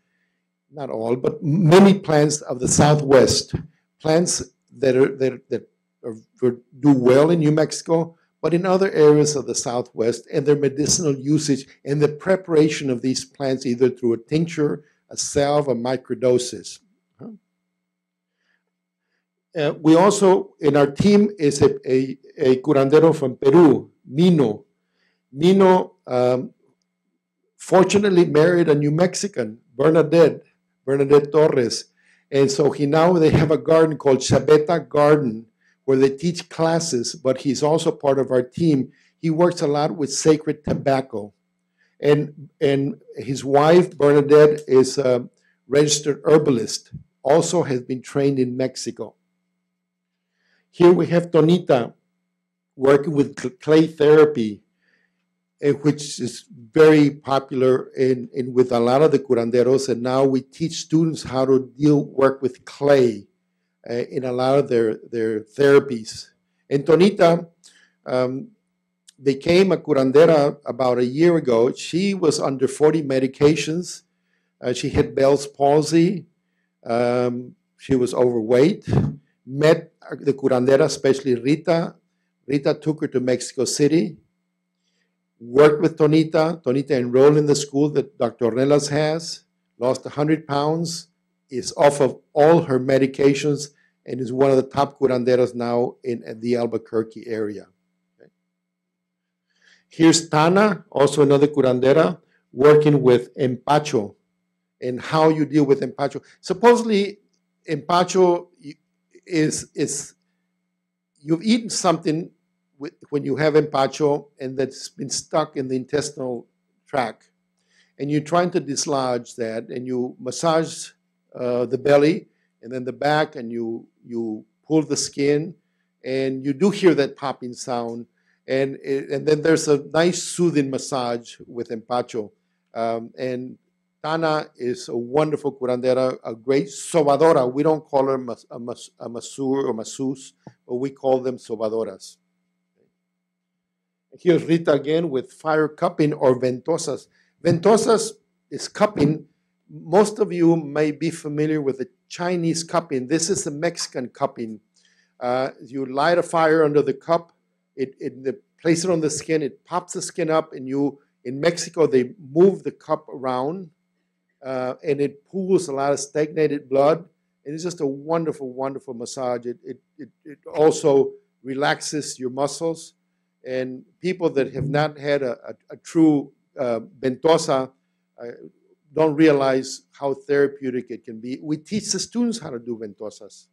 not all, but many plants of the Southwest, plants that are that, that are, do well in New Mexico, but in other areas of the Southwest, and their medicinal usage and the preparation of these plants either through a tincture, a salve, a microdoses. Uh, we also, in our team, is a, a, a curandero from Peru, Mino, Nino um, fortunately married a New Mexican, Bernadette, Bernadette Torres. And so he now they have a garden called Chabeta Garden where they teach classes, but he's also part of our team. He works a lot with sacred tobacco. And, and his wife, Bernadette, is a registered herbalist, also has been trained in Mexico. Here we have Tonita working with clay therapy Eh, which is very popular in, in with a lot of the curanderos. And now we teach students how to deal work with clay uh, in a lot of their their therapies. And Tonita um, became a curandera about a year ago. She was under 40 medications. Uh, she had Bell's palsy. Um, she was overweight. Met the curandera, especially Rita. Rita took her to Mexico City worked with Tonita. Tonita enrolled in the school that Dr. Ornelas has, lost 100 pounds, is off of all her medications, and is one of the top curanderas now in, in the Albuquerque area. Okay. Here's Tana, also another curandera, working with empacho and how you deal with empacho. Supposedly, empacho is is you've eaten something when you have empacho and that's been stuck in the intestinal tract, and you're trying to dislodge that, and you massage uh, the belly and then the back, and you you pull the skin, and you do hear that popping sound, and it, and then there's a nice soothing massage with empacho, um, and Tana is a wonderful curandera, a great sobadora. We don't call her mas, a, mas, a masur or masus, but we call them sobadoras. Here's Rita again with fire cupping or ventosas. Ventosas is cupping. Most of you may be familiar with the Chinese cupping. This is the Mexican cupping. Uh, you light a fire under the cup, it, it place it on the skin, it pops the skin up, and you, in Mexico, they move the cup around uh, and it pools a lot of stagnated blood. And it's just a wonderful, wonderful massage. It, it, it, it also relaxes your muscles. And people that have not had a, a, a true uh, ventosa uh, don't realize how therapeutic it can be. We teach the students how to do ventosas.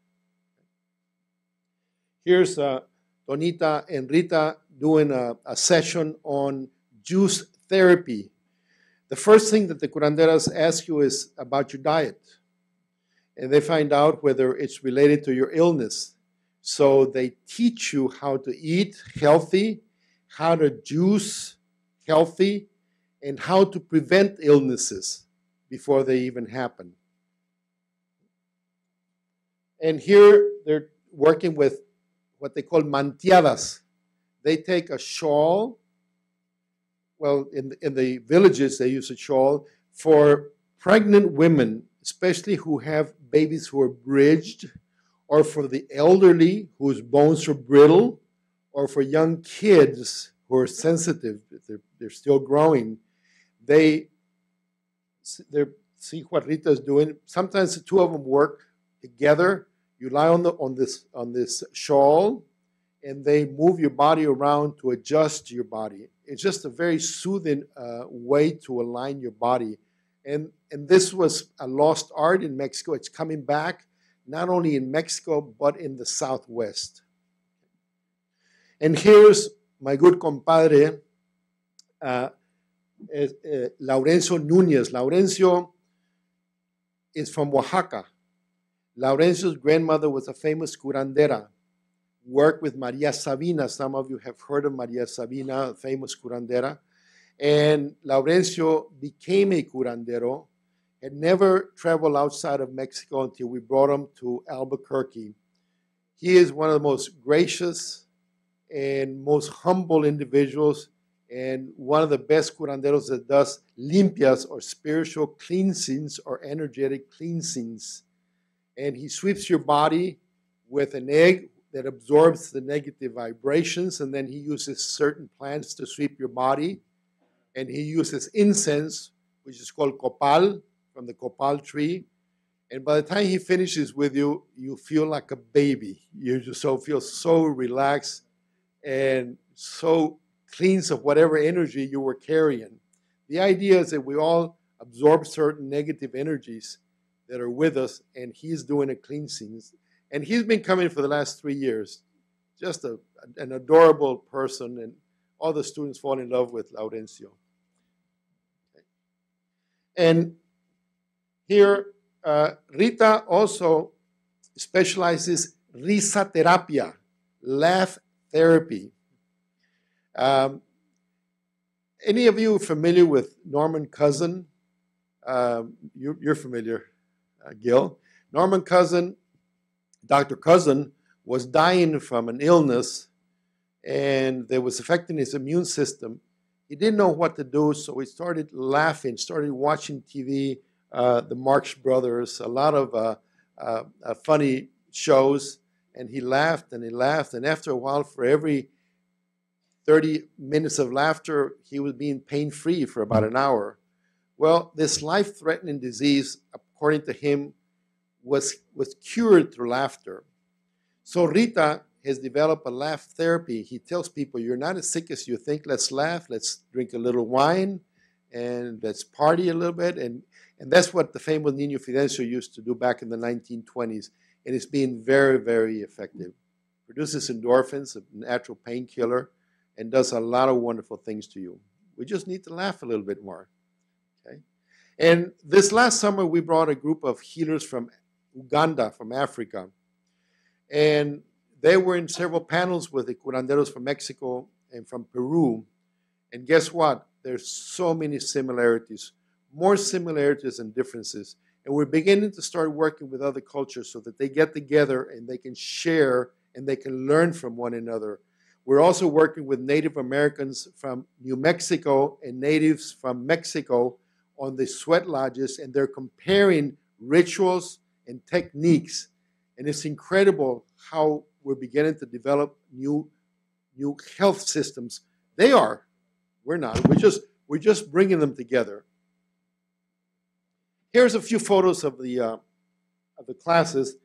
Here's uh, Donita and Rita doing a, a session on juice therapy the first thing that the curanderas ask you is about your diet. And they find out whether it's related to your illness. So they teach you how to eat healthy, how to juice healthy, and how to prevent illnesses before they even happen. And here they're working with what they call manteadas. They take a shawl well, in, in the villages, they use a shawl for pregnant women, especially who have babies who are bridged, or for the elderly whose bones are brittle, or for young kids who are sensitive, they're, they're still growing. They they see what Rita is doing. Sometimes the two of them work together. You lie on the on this on this shawl, and they move your body around to adjust your body it's just a very soothing uh, way to align your body. And, and this was a lost art in Mexico. It's coming back, not only in Mexico, but in the Southwest. And here's my good compadre, uh, uh, Laurencio Nunez. Laurencio is from Oaxaca. Laurencio's grandmother was a famous curandera worked with Maria Sabina. Some of you have heard of Maria Sabina, a famous curandera. And Laurencio became a curandero, had never traveled outside of Mexico until we brought him to Albuquerque. He is one of the most gracious and most humble individuals and one of the best curanderos that does limpias or spiritual cleansings or energetic cleansings. And he sweeps your body with an egg that absorbs the negative vibrations, and then he uses certain plants to sweep your body. And he uses incense, which is called copal, from the copal tree. And by the time he finishes with you, you feel like a baby. You just so feel so relaxed and so cleansed of whatever energy you were carrying. The idea is that we all absorb certain negative energies that are with us, and he's doing a cleansing and he's been coming for the last three years. Just a, an adorable person, and all the students fall in love with Laurencio. And here, uh, Rita also specializes risaterapia, laugh therapy. Um, any of you familiar with Norman Cousin? Um, you, are familiar, uh, Gil. Norman Cousin Dr. Cousin was dying from an illness and that was affecting his immune system. He didn't know what to do, so he started laughing, started watching TV, uh, the Marx Brothers, a lot of uh, uh, uh, funny shows, and he laughed and he laughed. And after a while, for every 30 minutes of laughter, he was being pain free for about an hour. Well, this life threatening disease, according to him, was, was cured through laughter. So Rita has developed a laugh therapy. He tells people, You're not as sick as you think. Let's laugh. Let's drink a little wine and let's party a little bit. And, and that's what the famous Nino Fidencio used to do back in the 1920s. And it's been very, very effective. Produces endorphins, a natural painkiller, and does a lot of wonderful things to you. We just need to laugh a little bit more. Okay? And this last summer, we brought a group of healers from Uganda, from Africa. And they were in several panels with the curanderos from Mexico and from Peru. And guess what? There's so many similarities, more similarities than differences. And we're beginning to start working with other cultures so that they get together and they can share and they can learn from one another. We're also working with Native Americans from New Mexico and natives from Mexico on the sweat lodges, and they're comparing rituals and techniques. And it's incredible how we're beginning to develop new, new health systems. They are. We're not. We're just, we're just bringing them together. Here's a few photos of the, uh, of the classes.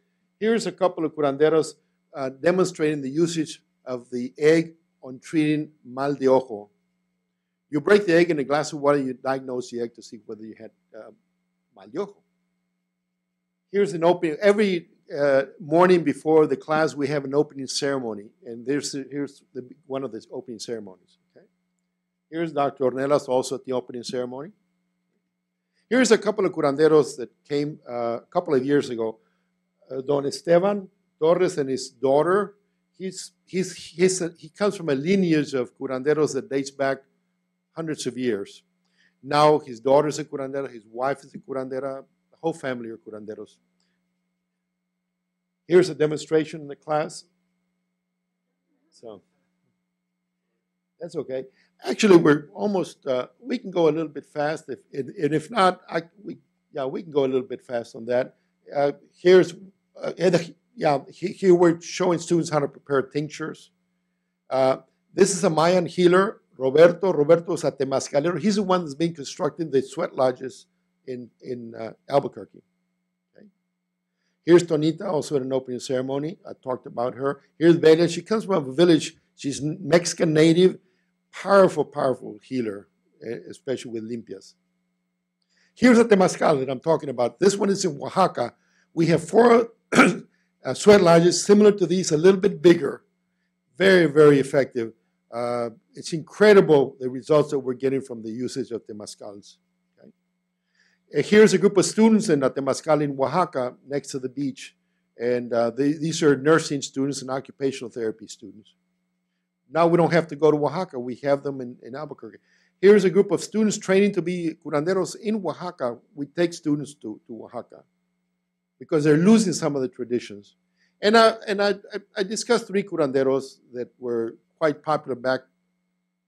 Here's a couple of curanderos uh, demonstrating the usage of the egg on treating mal de ojo. You break the egg in a glass of water, you diagnose the egg to see whether you had uh, mal de ojo. Here's an opening. Every uh, morning before the class, we have an opening ceremony, and there's here's the, one of the opening ceremonies. Here's Dr. Ornelas also at the opening ceremony. Here's a couple of curanderos that came uh, a couple of years ago. Uh, Don Esteban Torres and his daughter. He's, he's, he's a, he comes from a lineage of curanderos that dates back hundreds of years. Now his daughter is a curandera, his wife is a curandera, the whole family are curanderos. Here's a demonstration in the class. So that's okay. Actually, we're almost. Uh, we can go a little bit fast. If and if not, I we yeah we can go a little bit fast on that. Uh, here's uh, yeah here we're showing students how to prepare tinctures. Uh, this is a Mayan healer, Roberto. Roberto is a Temascalero. He's the one that's been constructing the sweat lodges in in uh, Albuquerque. Here's Tonita, also at an opening ceremony. I talked about her. Here's Belia. She comes from a village. She's Mexican native, powerful, powerful healer, eh, especially with limpias. Here's a Temascal that I'm talking about. This one is in Oaxaca. We have four uh, sweat lodges similar to these, a little bit bigger. Very, very effective. Uh, it's incredible the results that we're getting from the usage of Temascals. Uh, here's a group of students in a Temascal in Oaxaca next to the beach. And uh, they, these are nursing students and occupational therapy students. Now we don't have to go to Oaxaca, we have them in, in Albuquerque. Here's a group of students training to be curanderos in Oaxaca. We take students to, to Oaxaca because they're losing some of the traditions. And, I, and I, I discussed three curanderos that were quite popular back at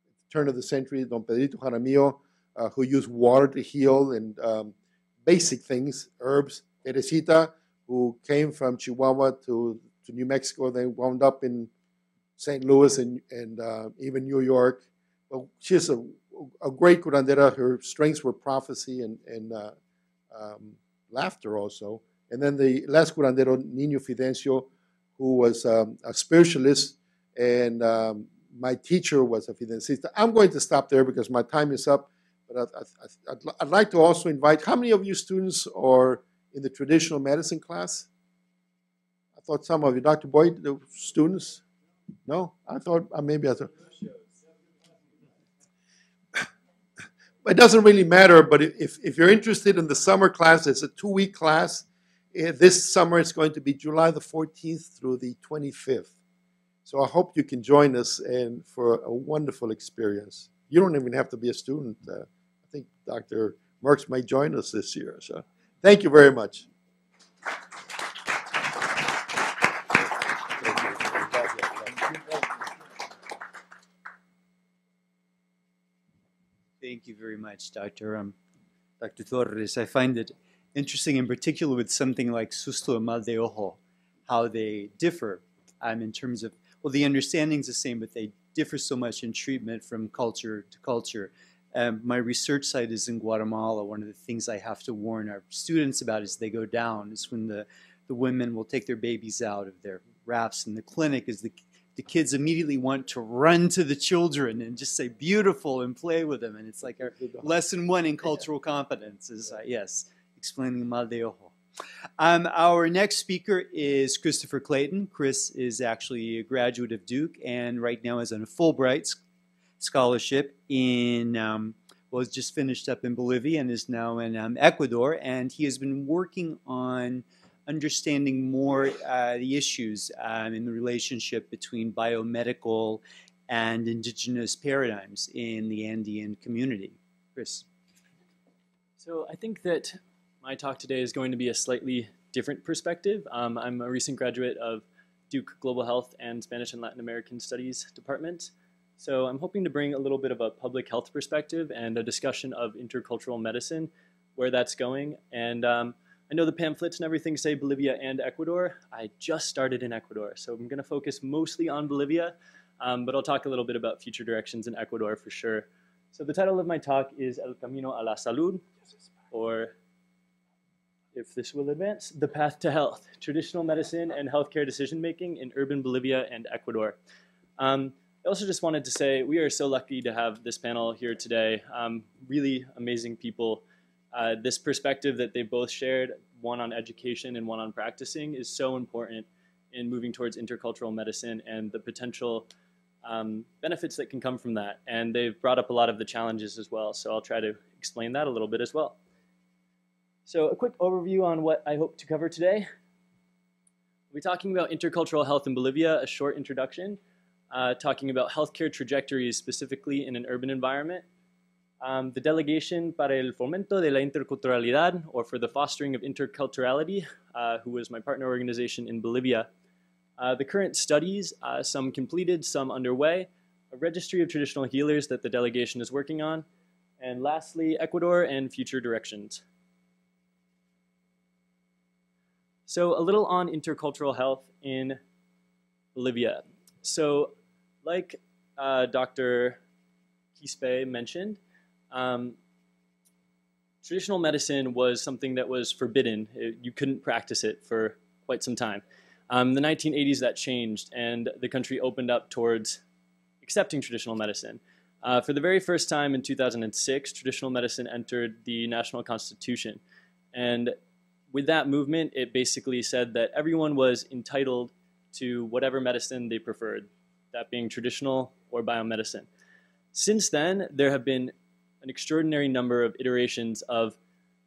the turn of the century Don Pedrito Jaramillo, uh, who used water to heal and um, basic things, herbs. Teresita, who came from Chihuahua to, to New Mexico, then wound up in St. Louis and, and uh, even New York. But she's a, a great curandera. Her strengths were prophecy and, and uh, um, laughter also. And then the last curandero, Nino Fidencio, who was um, a spiritualist, and um, my teacher was a fidencista. I'm going to stop there because my time is up. But I, would like to also invite, how many of you students are in the traditional medicine class? I thought some of you, Dr. Boyd, the students? No? I thought, uh, maybe I thought. it doesn't really matter, but if, if you're interested in the summer class, it's a two-week class. Eh, this summer it's going to be July the 14th through the 25th. So I hope you can join us and for a wonderful experience. You don't even have to be a student. Uh, think Dr. Marks might join us this year. So thank you very much. Thank you very much, Dr. Um, Dr. Torres. I find it interesting, in particular, with something like susto and mal de ojo, how they differ um, in terms of, well, the understanding's the same, but they differ so much in treatment from culture to culture. Um, my research site is in Guatemala. One of the things I have to warn our students about as they go down is when the, the women will take their babies out of their wraps in the clinic is the, the kids immediately want to run to the children and just say beautiful and play with them. And it's like our lesson one in cultural competence is, uh, yes, explaining mal de ojo. Um, our next speaker is Christopher Clayton. Chris is actually a graduate of Duke and right now is on a Fulbright scholarship in, um, well, just finished up in Bolivia and is now in um, Ecuador. And he has been working on understanding more uh, the issues um, in the relationship between biomedical and indigenous paradigms in the Andean community. Chris. So I think that my talk today is going to be a slightly different perspective. Um, I'm a recent graduate of Duke Global Health and Spanish and Latin American Studies Department. So I'm hoping to bring a little bit of a public health perspective and a discussion of intercultural medicine, where that's going. And um, I know the pamphlets and everything say Bolivia and Ecuador. I just started in Ecuador, so I'm going to focus mostly on Bolivia, um, but I'll talk a little bit about future directions in Ecuador for sure. So the title of my talk is El Camino a la Salud, or if this will advance, The Path to Health, Traditional Medicine and Healthcare Decision Making in Urban Bolivia and Ecuador. Um, I also just wanted to say we are so lucky to have this panel here today. Um, really amazing people. Uh, this perspective that they both shared, one on education and one on practicing, is so important in moving towards intercultural medicine and the potential um, benefits that can come from that. And they've brought up a lot of the challenges as well. So I'll try to explain that a little bit as well. So a quick overview on what I hope to cover today. We'll be talking about intercultural health in Bolivia, a short introduction, uh, talking about healthcare trajectories specifically in an urban environment, um, the Delegation para el Fomento de la Interculturalidad, or for the Fostering of Interculturality, uh, who was my partner organization in Bolivia. Uh, the current studies, uh, some completed, some underway, a registry of traditional healers that the delegation is working on, and lastly, Ecuador and future directions. So a little on intercultural health in Bolivia. So like uh, Dr. Quispe mentioned, um, traditional medicine was something that was forbidden. It, you couldn't practice it for quite some time. Um, the 1980s, that changed, and the country opened up towards accepting traditional medicine. Uh, for the very first time in 2006, traditional medicine entered the national constitution. And with that movement, it basically said that everyone was entitled to whatever medicine they preferred, that being traditional or biomedicine. Since then, there have been an extraordinary number of iterations of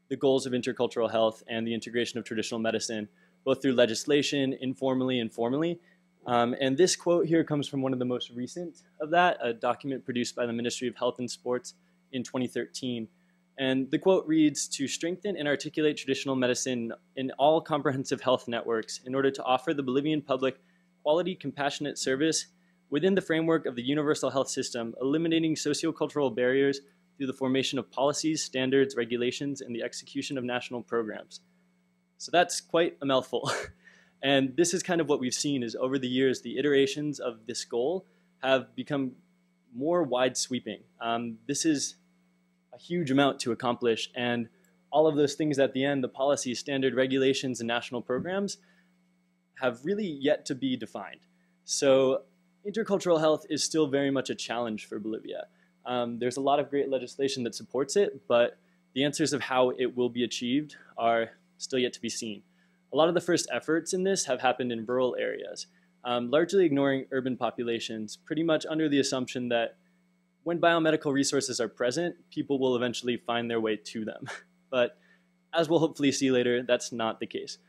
the goals of intercultural health and the integration of traditional medicine, both through legislation, informally and formally. Um, and this quote here comes from one of the most recent of that, a document produced by the Ministry of Health and Sports in 2013. And the quote reads To strengthen and articulate traditional medicine in all comprehensive health networks in order to offer the Bolivian public quality, compassionate service within the framework of the universal health system, eliminating sociocultural barriers through the formation of policies, standards, regulations, and the execution of national programs. So that's quite a mouthful. and this is kind of what we've seen is over the years, the iterations of this goal have become more wide sweeping. Um, this is a huge amount to accomplish, and all of those things at the end, the policies, standard regulations, and national programs, have really yet to be defined. So intercultural health is still very much a challenge for Bolivia. Um, there's a lot of great legislation that supports it, but the answers of how it will be achieved are still yet to be seen. A lot of the first efforts in this have happened in rural areas, um, largely ignoring urban populations, pretty much under the assumption that when biomedical resources are present, people will eventually find their way to them. But as we'll hopefully see later, that's not the case.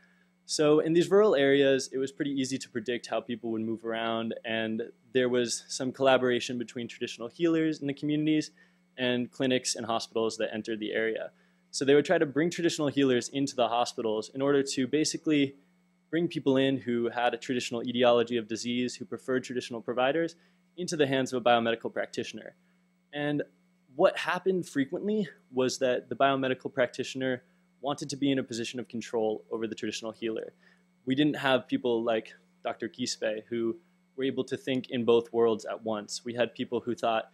So in these rural areas, it was pretty easy to predict how people would move around, and there was some collaboration between traditional healers in the communities and clinics and hospitals that entered the area. So they would try to bring traditional healers into the hospitals in order to basically bring people in who had a traditional etiology of disease, who preferred traditional providers, into the hands of a biomedical practitioner. And what happened frequently was that the biomedical practitioner wanted to be in a position of control over the traditional healer. We didn't have people like Dr. Quispe who were able to think in both worlds at once. We had people who thought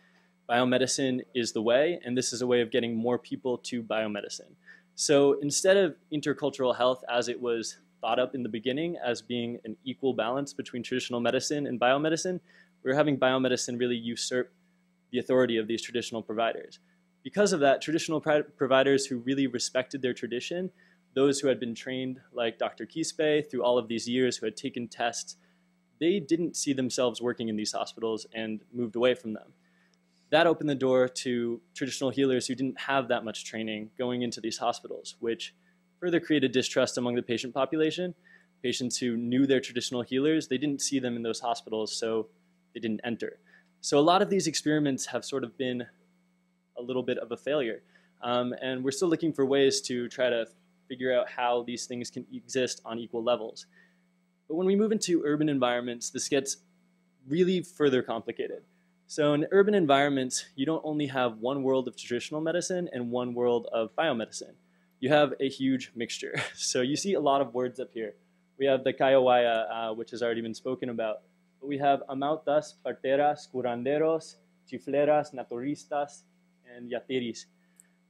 biomedicine is the way, and this is a way of getting more people to biomedicine. So instead of intercultural health as it was thought up in the beginning as being an equal balance between traditional medicine and biomedicine, we were having biomedicine really usurp the authority of these traditional providers. Because of that, traditional providers who really respected their tradition, those who had been trained like Dr. Quispe through all of these years, who had taken tests, they didn't see themselves working in these hospitals and moved away from them. That opened the door to traditional healers who didn't have that much training going into these hospitals, which further created distrust among the patient population. Patients who knew their traditional healers, they didn't see them in those hospitals, so they didn't enter. So a lot of these experiments have sort of been a little bit of a failure. Um, and we're still looking for ways to try to figure out how these things can exist on equal levels. But when we move into urban environments, this gets really further complicated. So in urban environments, you don't only have one world of traditional medicine and one world of biomedicine. You have a huge mixture. So you see a lot of words up here. We have the Kallawaya, uh, which has already been spoken about. But we have amautas, parteras, curanderos, chifleras, naturistas, and.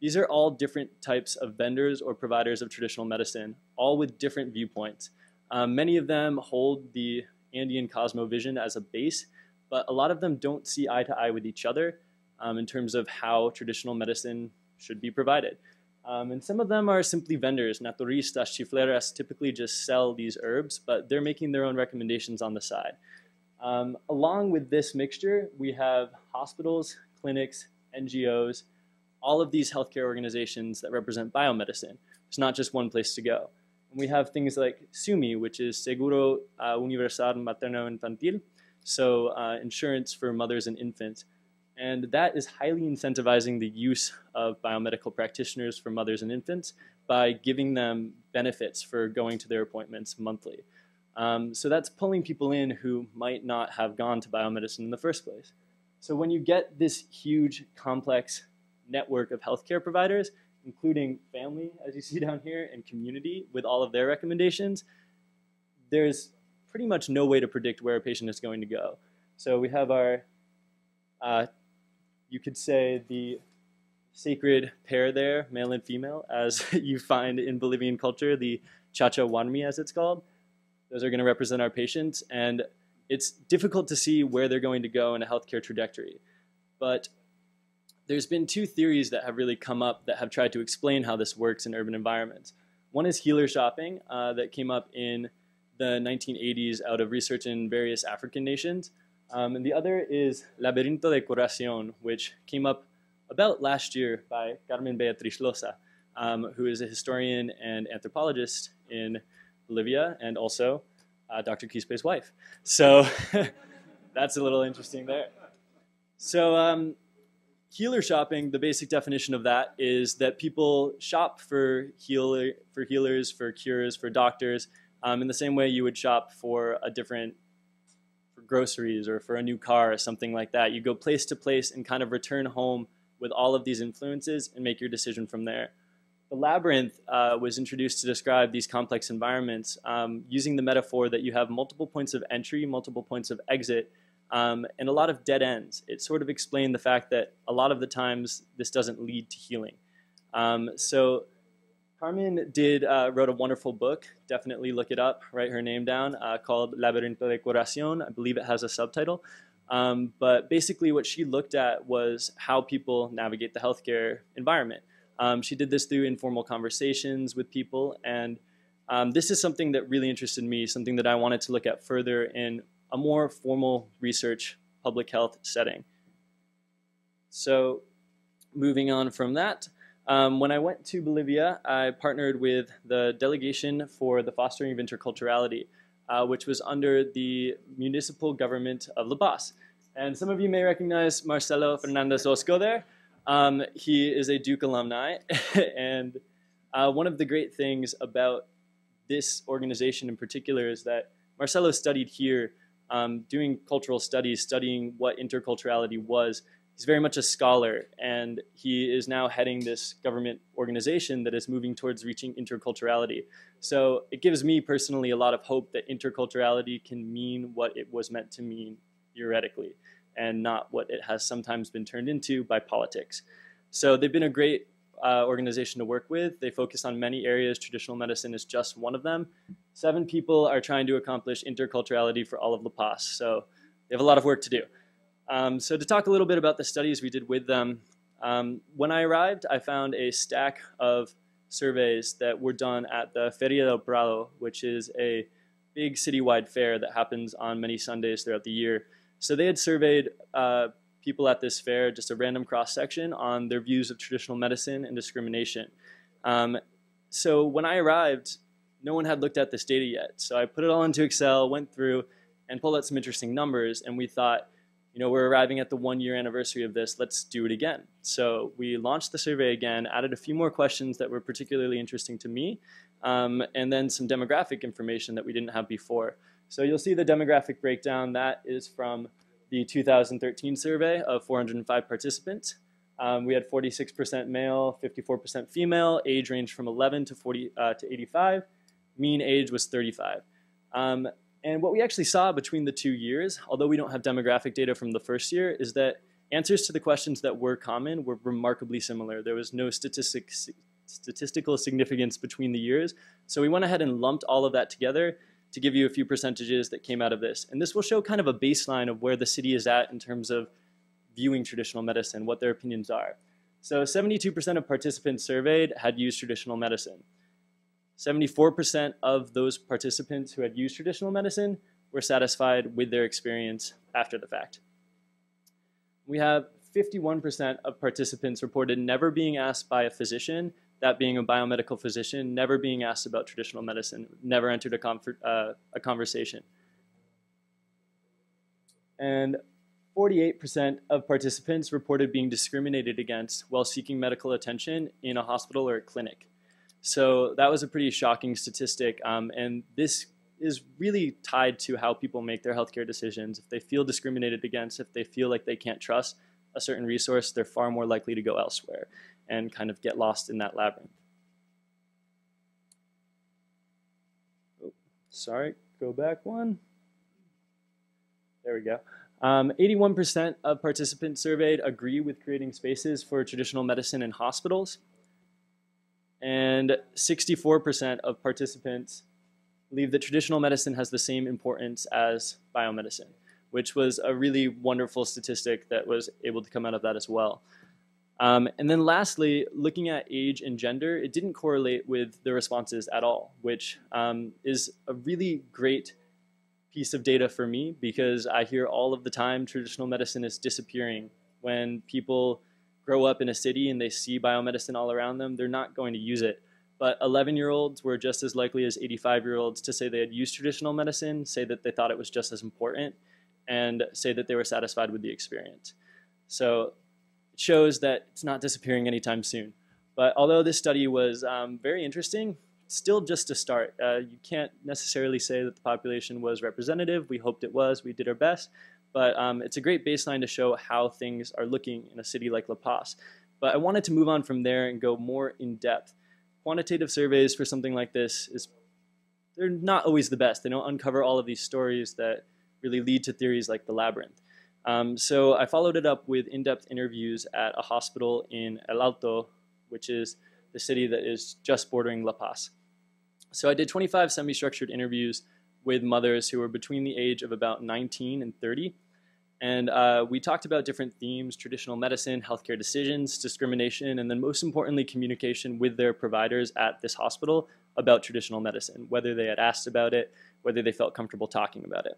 These are all different types of vendors or providers of traditional medicine, all with different viewpoints. Um, many of them hold the Andean cosmovision as a base, but a lot of them don't see eye to eye with each other um, in terms of how traditional medicine should be provided. Um, and some of them are simply vendors. Naturistas, chifleras typically just sell these herbs, but they're making their own recommendations on the side. Um, along with this mixture, we have hospitals, clinics, NGOs, all of these healthcare organizations that represent biomedicine. There's not just one place to go. And we have things like SUMI, which is Seguro uh, Universal Materno Infantil, so uh, insurance for mothers and infants. And that is highly incentivizing the use of biomedical practitioners for mothers and infants by giving them benefits for going to their appointments monthly. Um, so that's pulling people in who might not have gone to biomedicine in the first place. So when you get this huge, complex network of healthcare providers, including family, as you see down here, and community with all of their recommendations, there's pretty much no way to predict where a patient is going to go. So we have our, uh, you could say the sacred pair there, male and female, as you find in Bolivian culture, the chacha warmi as it's called. Those are going to represent our patients, and it's difficult to see where they're going to go in a healthcare trajectory. But there's been two theories that have really come up that have tried to explain how this works in urban environments. One is healer shopping uh, that came up in the 1980s out of research in various African nations. Um, and the other is Laberinto de Curación, which came up about last year by Carmen Beatriz Loza, um, who is a historian and anthropologist in Bolivia and also uh, Dr. Quispe's wife. So that's a little interesting there. So um, healer shopping, the basic definition of that is that people shop for healer for healers, for cures, for doctors, um, in the same way you would shop for a different for groceries or for a new car or something like that. You go place to place and kind of return home with all of these influences and make your decision from there. The labyrinth uh, was introduced to describe these complex environments um, using the metaphor that you have multiple points of entry, multiple points of exit, um, and a lot of dead ends. It sort of explained the fact that a lot of the times this doesn't lead to healing. Um, so Carmen did uh, wrote a wonderful book. Definitely look it up. Write her name down. Uh, called Laberinto de Curación. I believe it has a subtitle. Um, but basically, what she looked at was how people navigate the healthcare environment. Um, she did this through informal conversations with people, and um, this is something that really interested me. Something that I wanted to look at further in a more formal research public health setting. So moving on from that, um, when I went to Bolivia, I partnered with the Delegation for the Fostering of Interculturality, uh, which was under the municipal government of La Paz. And some of you may recognize Marcelo Fernandez Osco there. Um, he is a Duke alumni, and uh, one of the great things about this organization in particular is that Marcelo studied here um, doing cultural studies, studying what interculturality was. He's very much a scholar, and he is now heading this government organization that is moving towards reaching interculturality. So it gives me personally a lot of hope that interculturality can mean what it was meant to mean theoretically, and not what it has sometimes been turned into by politics. So they've been a great uh, organization to work with. They focus on many areas. Traditional medicine is just one of them. Seven people are trying to accomplish interculturality for all of La Paz. So they have a lot of work to do. Um, so to talk a little bit about the studies we did with them, um, when I arrived, I found a stack of surveys that were done at the Feria del Prado, which is a big citywide fair that happens on many Sundays throughout the year. So they had surveyed uh, people at this fair, just a random cross section on their views of traditional medicine and discrimination. Um, so when I arrived, no one had looked at this data yet. So I put it all into Excel, went through, and pulled out some interesting numbers. And we thought, you know, we're arriving at the one year anniversary of this, let's do it again. So we launched the survey again, added a few more questions that were particularly interesting to me, um, and then some demographic information that we didn't have before. So you'll see the demographic breakdown. That is from the 2013 survey of 405 participants. Um, we had 46% male, 54% female, age range from 11 to 40 uh, to 85. Mean age was 35. Um, and what we actually saw between the two years, although we don't have demographic data from the first year, is that answers to the questions that were common were remarkably similar. There was no statistics, statistical significance between the years. So we went ahead and lumped all of that together to give you a few percentages that came out of this. And this will show kind of a baseline of where the city is at in terms of viewing traditional medicine, what their opinions are. So 72% of participants surveyed had used traditional medicine. 74% of those participants who had used traditional medicine were satisfied with their experience after the fact. We have 51% of participants reported never being asked by a physician, that being a biomedical physician, never being asked about traditional medicine, never entered a, uh, a conversation. And 48% of participants reported being discriminated against while seeking medical attention in a hospital or a clinic. So that was a pretty shocking statistic. Um, and this is really tied to how people make their healthcare decisions. If they feel discriminated against, if they feel like they can't trust a certain resource, they're far more likely to go elsewhere and kind of get lost in that labyrinth. Oh, sorry, go back one. There we go. 81% um, of participants surveyed agree with creating spaces for traditional medicine in hospitals and 64% of participants believe that traditional medicine has the same importance as biomedicine, which was a really wonderful statistic that was able to come out of that as well. Um, and then lastly, looking at age and gender, it didn't correlate with the responses at all, which um, is a really great piece of data for me because I hear all of the time traditional medicine is disappearing when people grow up in a city and they see biomedicine all around them, they're not going to use it. But 11 year olds were just as likely as 85 year olds to say they had used traditional medicine, say that they thought it was just as important, and say that they were satisfied with the experience. So shows that it's not disappearing anytime soon. But although this study was um, very interesting, still just a start. Uh, you can't necessarily say that the population was representative. We hoped it was. We did our best. But um, it's a great baseline to show how things are looking in a city like La Paz. But I wanted to move on from there and go more in depth. Quantitative surveys for something like this is they're not always the best. They don't uncover all of these stories that really lead to theories like the labyrinth. Um, so I followed it up with in-depth interviews at a hospital in El Alto, which is the city that is just bordering La Paz. So I did 25 semi-structured interviews with mothers who were between the age of about 19 and 30. And uh, we talked about different themes traditional medicine, healthcare decisions, discrimination, and then most importantly, communication with their providers at this hospital about traditional medicine, whether they had asked about it, whether they felt comfortable talking about it.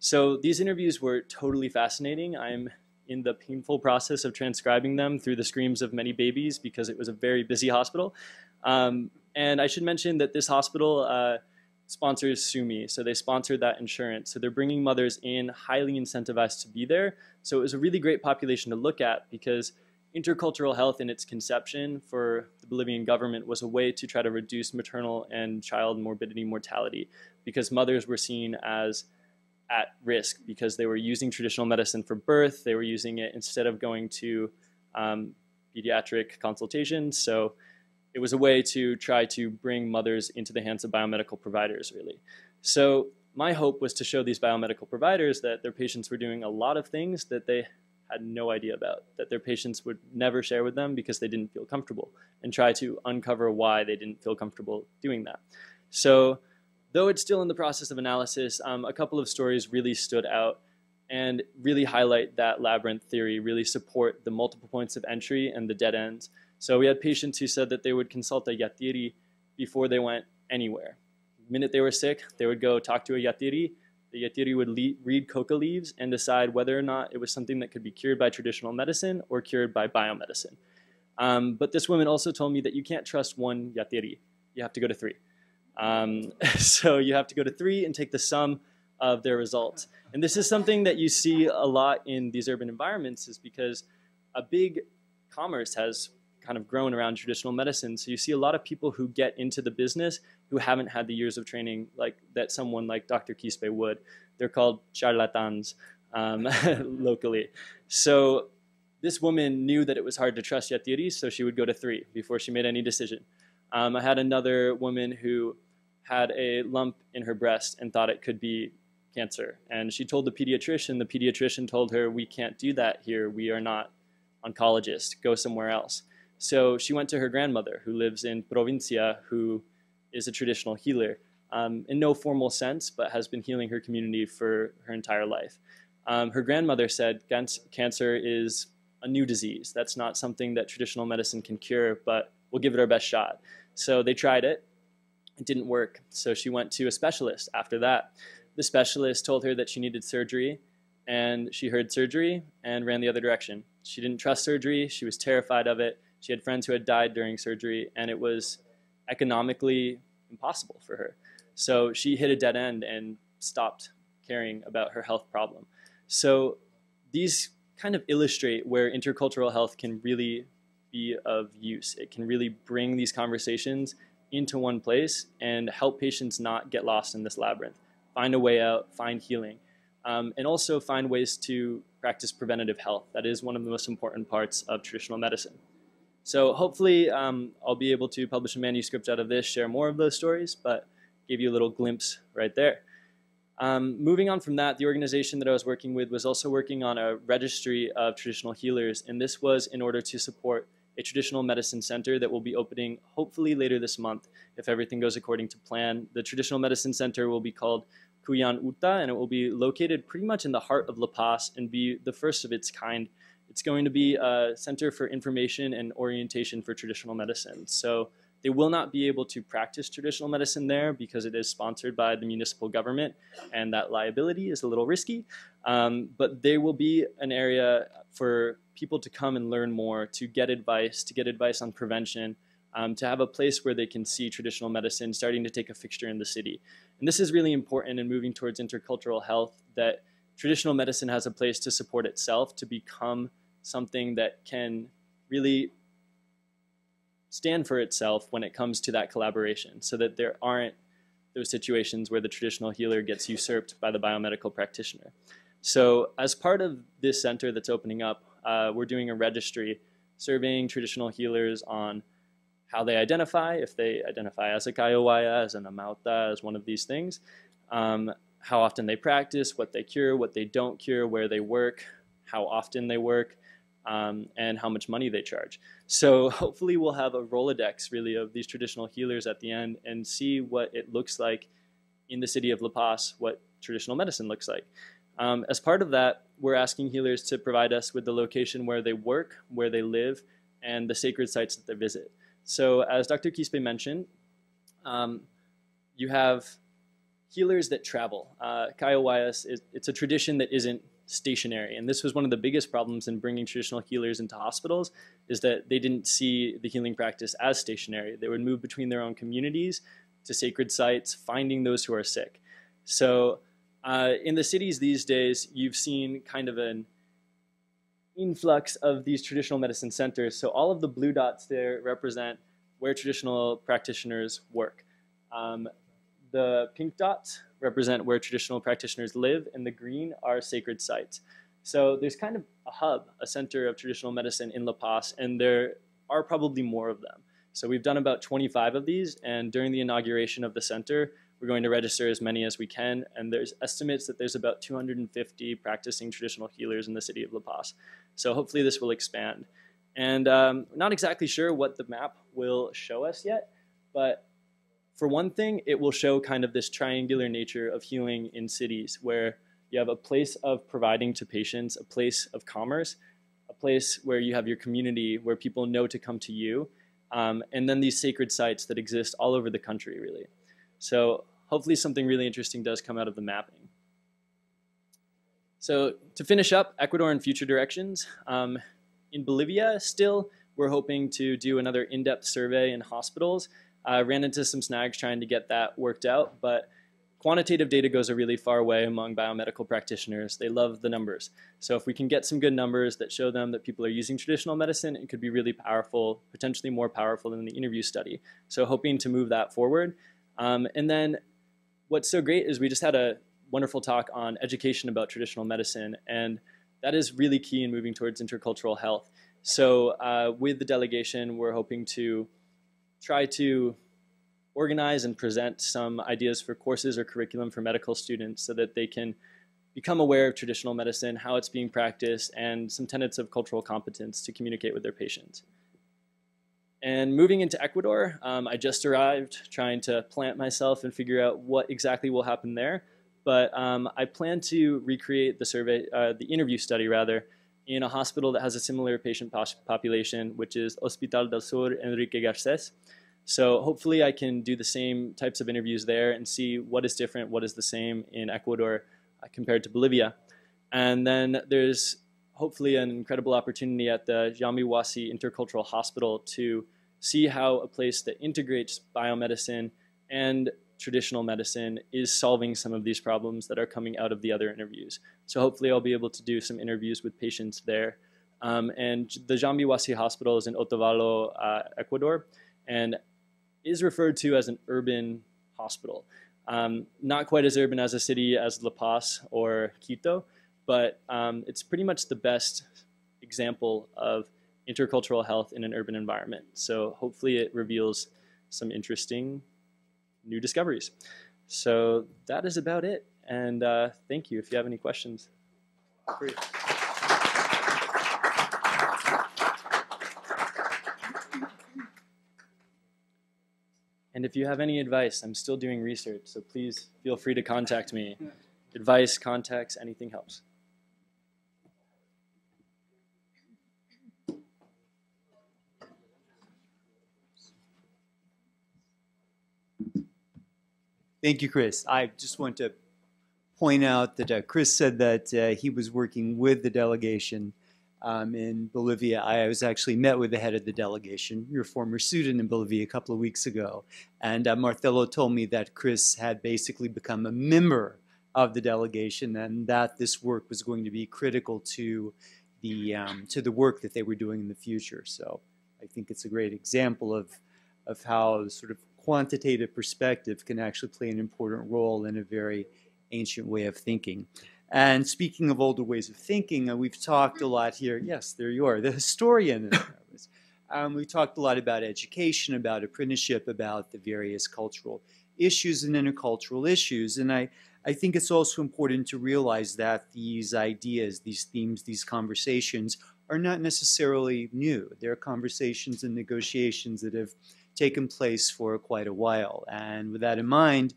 So these interviews were totally fascinating. I'm in the painful process of transcribing them through the screams of many babies because it was a very busy hospital. Um, and I should mention that this hospital, uh, sponsors Sumi. So they sponsored that insurance. So they're bringing mothers in, highly incentivized to be there. So it was a really great population to look at because intercultural health in its conception for the Bolivian government was a way to try to reduce maternal and child morbidity mortality because mothers were seen as at risk because they were using traditional medicine for birth. They were using it instead of going to um, pediatric consultations. So it was a way to try to bring mothers into the hands of biomedical providers, really. So my hope was to show these biomedical providers that their patients were doing a lot of things that they had no idea about, that their patients would never share with them because they didn't feel comfortable, and try to uncover why they didn't feel comfortable doing that. So, though it's still in the process of analysis, um, a couple of stories really stood out and really highlight that labyrinth theory, really support the multiple points of entry and the dead ends. So we had patients who said that they would consult a yatiri before they went anywhere. The minute they were sick, they would go talk to a yatiri. The yatiri would read coca leaves and decide whether or not it was something that could be cured by traditional medicine or cured by biomedicine. Um, but this woman also told me that you can't trust one yatiri. You have to go to three. Um, so you have to go to three and take the sum of their results. And this is something that you see a lot in these urban environments is because a big commerce has kind of grown around traditional medicine. So you see a lot of people who get into the business who haven't had the years of training like that someone like Dr. Quispe would. They're called charlatans um, locally. So this woman knew that it was hard to trust yatiris, so she would go to three before she made any decision. Um, I had another woman who had a lump in her breast and thought it could be cancer. And she told the pediatrician, the pediatrician told her, We can't do that here. We are not oncologists. Go somewhere else. So she went to her grandmother, who lives in Provincia, who is a traditional healer, um, in no formal sense, but has been healing her community for her entire life. Um, her grandmother said cancer is a new disease. That's not something that traditional medicine can cure, but we'll give it our best shot. So they tried it. It didn't work. So she went to a specialist after that. The specialist told her that she needed surgery, and she heard surgery and ran the other direction. She didn't trust surgery, she was terrified of it she had friends who had died during surgery, and it was economically impossible for her. So she hit a dead end and stopped caring about her health problem. So these kind of illustrate where intercultural health can really be of use. It can really bring these conversations into one place and help patients not get lost in this labyrinth, find a way out, find healing, um, and also find ways to practice preventative health. That is one of the most important parts of traditional medicine. So hopefully um, I'll be able to publish a manuscript out of this, share more of those stories, but give you a little glimpse right there. Um, moving on from that, the organization that I was working with was also working on a registry of traditional healers, and this was in order to support a traditional medicine center that will be opening hopefully later this month if everything goes according to plan. The traditional medicine center will be called Kuyan Uta, and it will be located pretty much in the heart of La Paz and be the first of its kind it's going to be a center for information and orientation for traditional medicine. So they will not be able to practice traditional medicine there because it is sponsored by the municipal government, and that liability is a little risky. Um, but they will be an area for people to come and learn more, to get advice, to get advice on prevention, um, to have a place where they can see traditional medicine starting to take a fixture in the city. And this is really important in moving towards intercultural health that traditional medicine has a place to support itself, to become something that can really stand for itself when it comes to that collaboration so that there aren't those situations where the traditional healer gets usurped by the biomedical practitioner. So, as part of this center that's opening up, uh, we're doing a registry surveying traditional healers on how they identify, if they identify as a Kallawaya, as an Amauta, as one of these things, um, how often they practice, what they cure, what they don't cure, where they work, how often they work, um, and how much money they charge. So hopefully we'll have a Rolodex really of these traditional healers at the end and see what it looks like in the city of La Paz, what traditional medicine looks like. Um, as part of that, we're asking healers to provide us with the location where they work, where they live, and the sacred sites that they visit. So as Dr. Quispe mentioned, um, you have healers that travel. Uh, Kallawayas, is, it's a tradition that isn't stationary. And this was one of the biggest problems in bringing traditional healers into hospitals is that they didn't see the healing practice as stationary. They would move between their own communities to sacred sites, finding those who are sick. So uh, in the cities these days, you've seen kind of an influx of these traditional medicine centers. So all of the blue dots there represent where traditional practitioners work. Um, the pink dots represent where traditional practitioners live, and the green are sacred sites. So there's kind of a hub, a center of traditional medicine in La Paz, and there are probably more of them. So we've done about 25 of these, and during the inauguration of the center, We're going to register as many as we can, and there's estimates that there's about 250 practicing traditional healers in the city of La Paz. So hopefully this will expand. And um, not exactly sure what the map will show us yet, but for one thing, it will show kind of this triangular nature of healing in cities where you have a place of providing to patients, a place of commerce, a place where you have your community, where people know to come to you, um, and then these sacred sites that exist all over the country, really. So hopefully something really interesting does come out of the mapping. So to finish up, Ecuador and future directions. Um, in Bolivia, still, we're hoping to do another in-depth survey in hospitals. I ran into some snags trying to get that worked out, but quantitative data goes a really far way among biomedical practitioners. They love the numbers. So if we can get some good numbers that show them that people are using traditional medicine, it could be really powerful, potentially more powerful than the interview study. So hoping to move that forward. Um, and then what's so great is we just had a wonderful talk on education about traditional medicine, and that is really key in moving towards intercultural health. So uh, with the delegation, we're hoping to try to organize and present some ideas for courses or curriculum for medical students so that they can become aware of traditional medicine, how it's being practiced, and some tenets of cultural competence to communicate with their patients. And moving into Ecuador, um, I just arrived trying to plant myself and figure out what exactly will happen there. But um, I plan to recreate the survey, uh, the interview study rather, in a hospital that has a similar patient population, which is Hospital del Sur Enrique Garces. So hopefully I can do the same types of interviews there and see what is different, what is the same in Ecuador uh, compared to Bolivia. And then there's hopefully an incredible opportunity at the Jambi Huasi Intercultural Hospital to see how a place that integrates biomedicine and traditional medicine is solving some of these problems that are coming out of the other interviews. So hopefully I'll be able to do some interviews with patients there. Um, and the Jambi Huasi Hospital is in Otavalo, uh, Ecuador. And is referred to as an urban hospital. Um, not quite as urban as a city as La Paz or Quito, but um, it's pretty much the best example of intercultural health in an urban environment. So hopefully it reveals some interesting new discoveries. So that is about it. And uh, thank you. If you have any questions. Great. And if you have any advice, I'm still doing research, so please feel free to contact me. Advice, contacts, anything helps. Thank you, Chris. I just want to point out that uh, Chris said that uh, he was working with the delegation um, in Bolivia. I was actually met with the head of the delegation, your former student in Bolivia, a couple of weeks ago. And uh, Marcelo told me that Chris had basically become a member of the delegation and that this work was going to be critical to the, um, to the work that they were doing in the future. So I think it's a great example of, of how sort of quantitative perspective can actually play an important role in a very ancient way of thinking. And speaking of older ways of thinking, uh, we've talked a lot here. Yes, there you are, the historian. um, we talked a lot about education, about apprenticeship, about the various cultural issues and intercultural issues. And I, I think it's also important to realize that these ideas, these themes, these conversations are not necessarily new. They're conversations and negotiations that have taken place for quite a while. And with that in mind,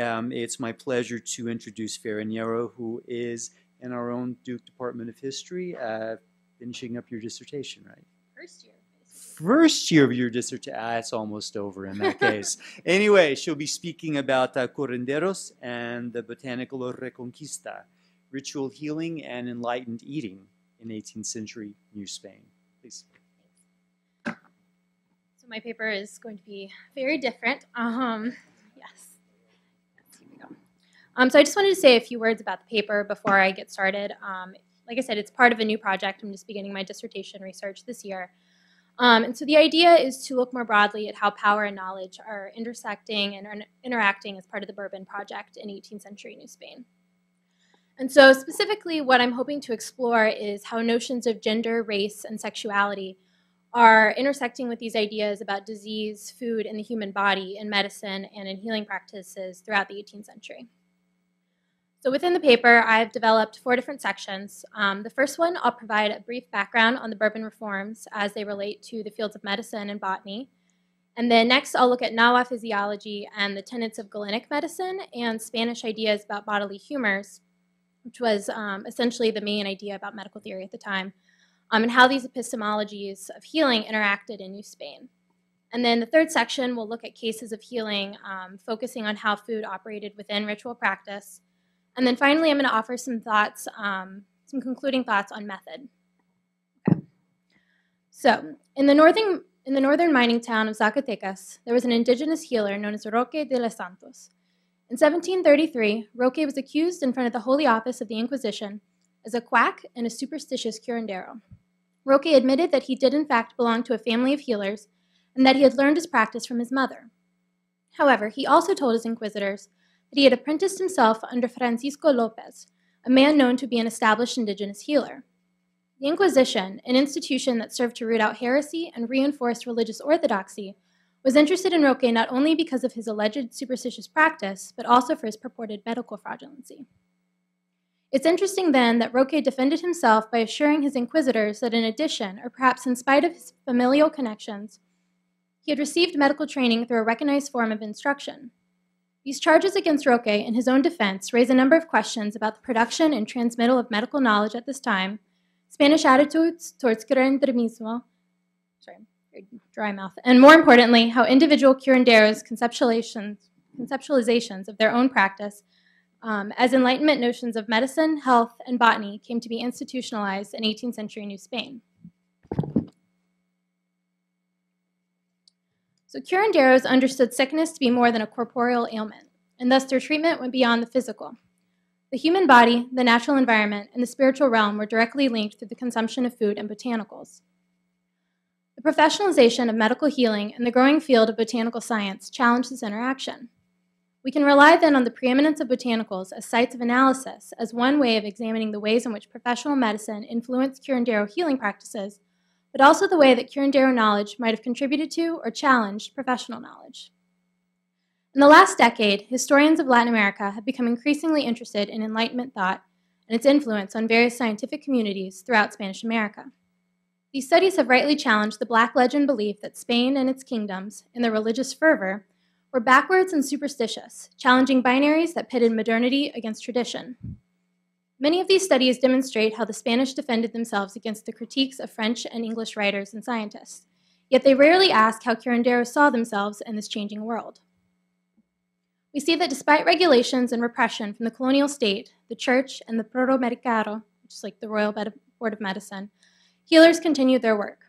um, it's my pleasure to introduce Farren Yero, who is in our own Duke Department of History, uh, finishing up your dissertation, right? First year. First year of your dissertation. Ah, it's almost over in that case. anyway, she'll be speaking about uh, curanderos and the botanical reconquista, ritual healing and enlightened eating in 18th century New Spain. Please. So my paper is going to be very different. Um, um, so I just wanted to say a few words about the paper before I get started. Um, like I said, it's part of a new project. I'm just beginning my dissertation research this year. Um, and so the idea is to look more broadly at how power and knowledge are intersecting and are interacting as part of the Bourbon Project in 18th century New Spain. And so specifically what I'm hoping to explore is how notions of gender, race, and sexuality are intersecting with these ideas about disease, food, and the human body in medicine and in healing practices throughout the 18th century. So within the paper, I've developed four different sections. Um, the first one, I'll provide a brief background on the Bourbon reforms as they relate to the fields of medicine and botany. And then next, I'll look at Nahua physiology and the tenets of Galenic medicine and Spanish ideas about bodily humors, which was um, essentially the main idea about medical theory at the time, um, and how these epistemologies of healing interacted in New Spain. And then the third section we'll look at cases of healing, um, focusing on how food operated within ritual practice and then finally, I'm going to offer some thoughts, um, some concluding thoughts on method. So, in the northern in the northern mining town of Zacatecas, there was an indigenous healer known as Roque de los Santos. In 1733, Roque was accused in front of the Holy Office of the Inquisition as a quack and a superstitious curandero. Roque admitted that he did in fact belong to a family of healers and that he had learned his practice from his mother. However, he also told his inquisitors that he had apprenticed himself under Francisco Lopez, a man known to be an established indigenous healer. The Inquisition, an institution that served to root out heresy and reinforce religious orthodoxy, was interested in Roque not only because of his alleged superstitious practice, but also for his purported medical fraudulency. It's interesting then that Roque defended himself by assuring his inquisitors that in addition, or perhaps in spite of his familial connections, he had received medical training through a recognized form of instruction, these charges against Roque in his own defense raise a number of questions about the production and transmittal of medical knowledge at this time, Spanish attitudes towards curanderismo, sorry, dry mouth, and more importantly, how individual curanderos' conceptualizations, conceptualizations of their own practice um, as Enlightenment notions of medicine, health, and botany came to be institutionalized in 18th century New Spain. So curanderos understood sickness to be more than a corporeal ailment, and thus their treatment went beyond the physical. The human body, the natural environment, and the spiritual realm were directly linked through the consumption of food and botanicals. The professionalization of medical healing and the growing field of botanical science challenged this interaction. We can rely then on the preeminence of botanicals as sites of analysis as one way of examining the ways in which professional medicine influenced curandero healing practices but also the way that curandero knowledge might have contributed to or challenged professional knowledge. In the last decade, historians of Latin America have become increasingly interested in Enlightenment thought and its influence on various scientific communities throughout Spanish America. These studies have rightly challenged the Black legend belief that Spain and its kingdoms, in their religious fervor, were backwards and superstitious, challenging binaries that pitted modernity against tradition. Many of these studies demonstrate how the Spanish defended themselves against the critiques of French and English writers and scientists, yet they rarely ask how curanderos saw themselves in this changing world. We see that despite regulations and repression from the colonial state, the church, and the Protomedicato, which is like the Royal Board of Medicine, healers continued their work.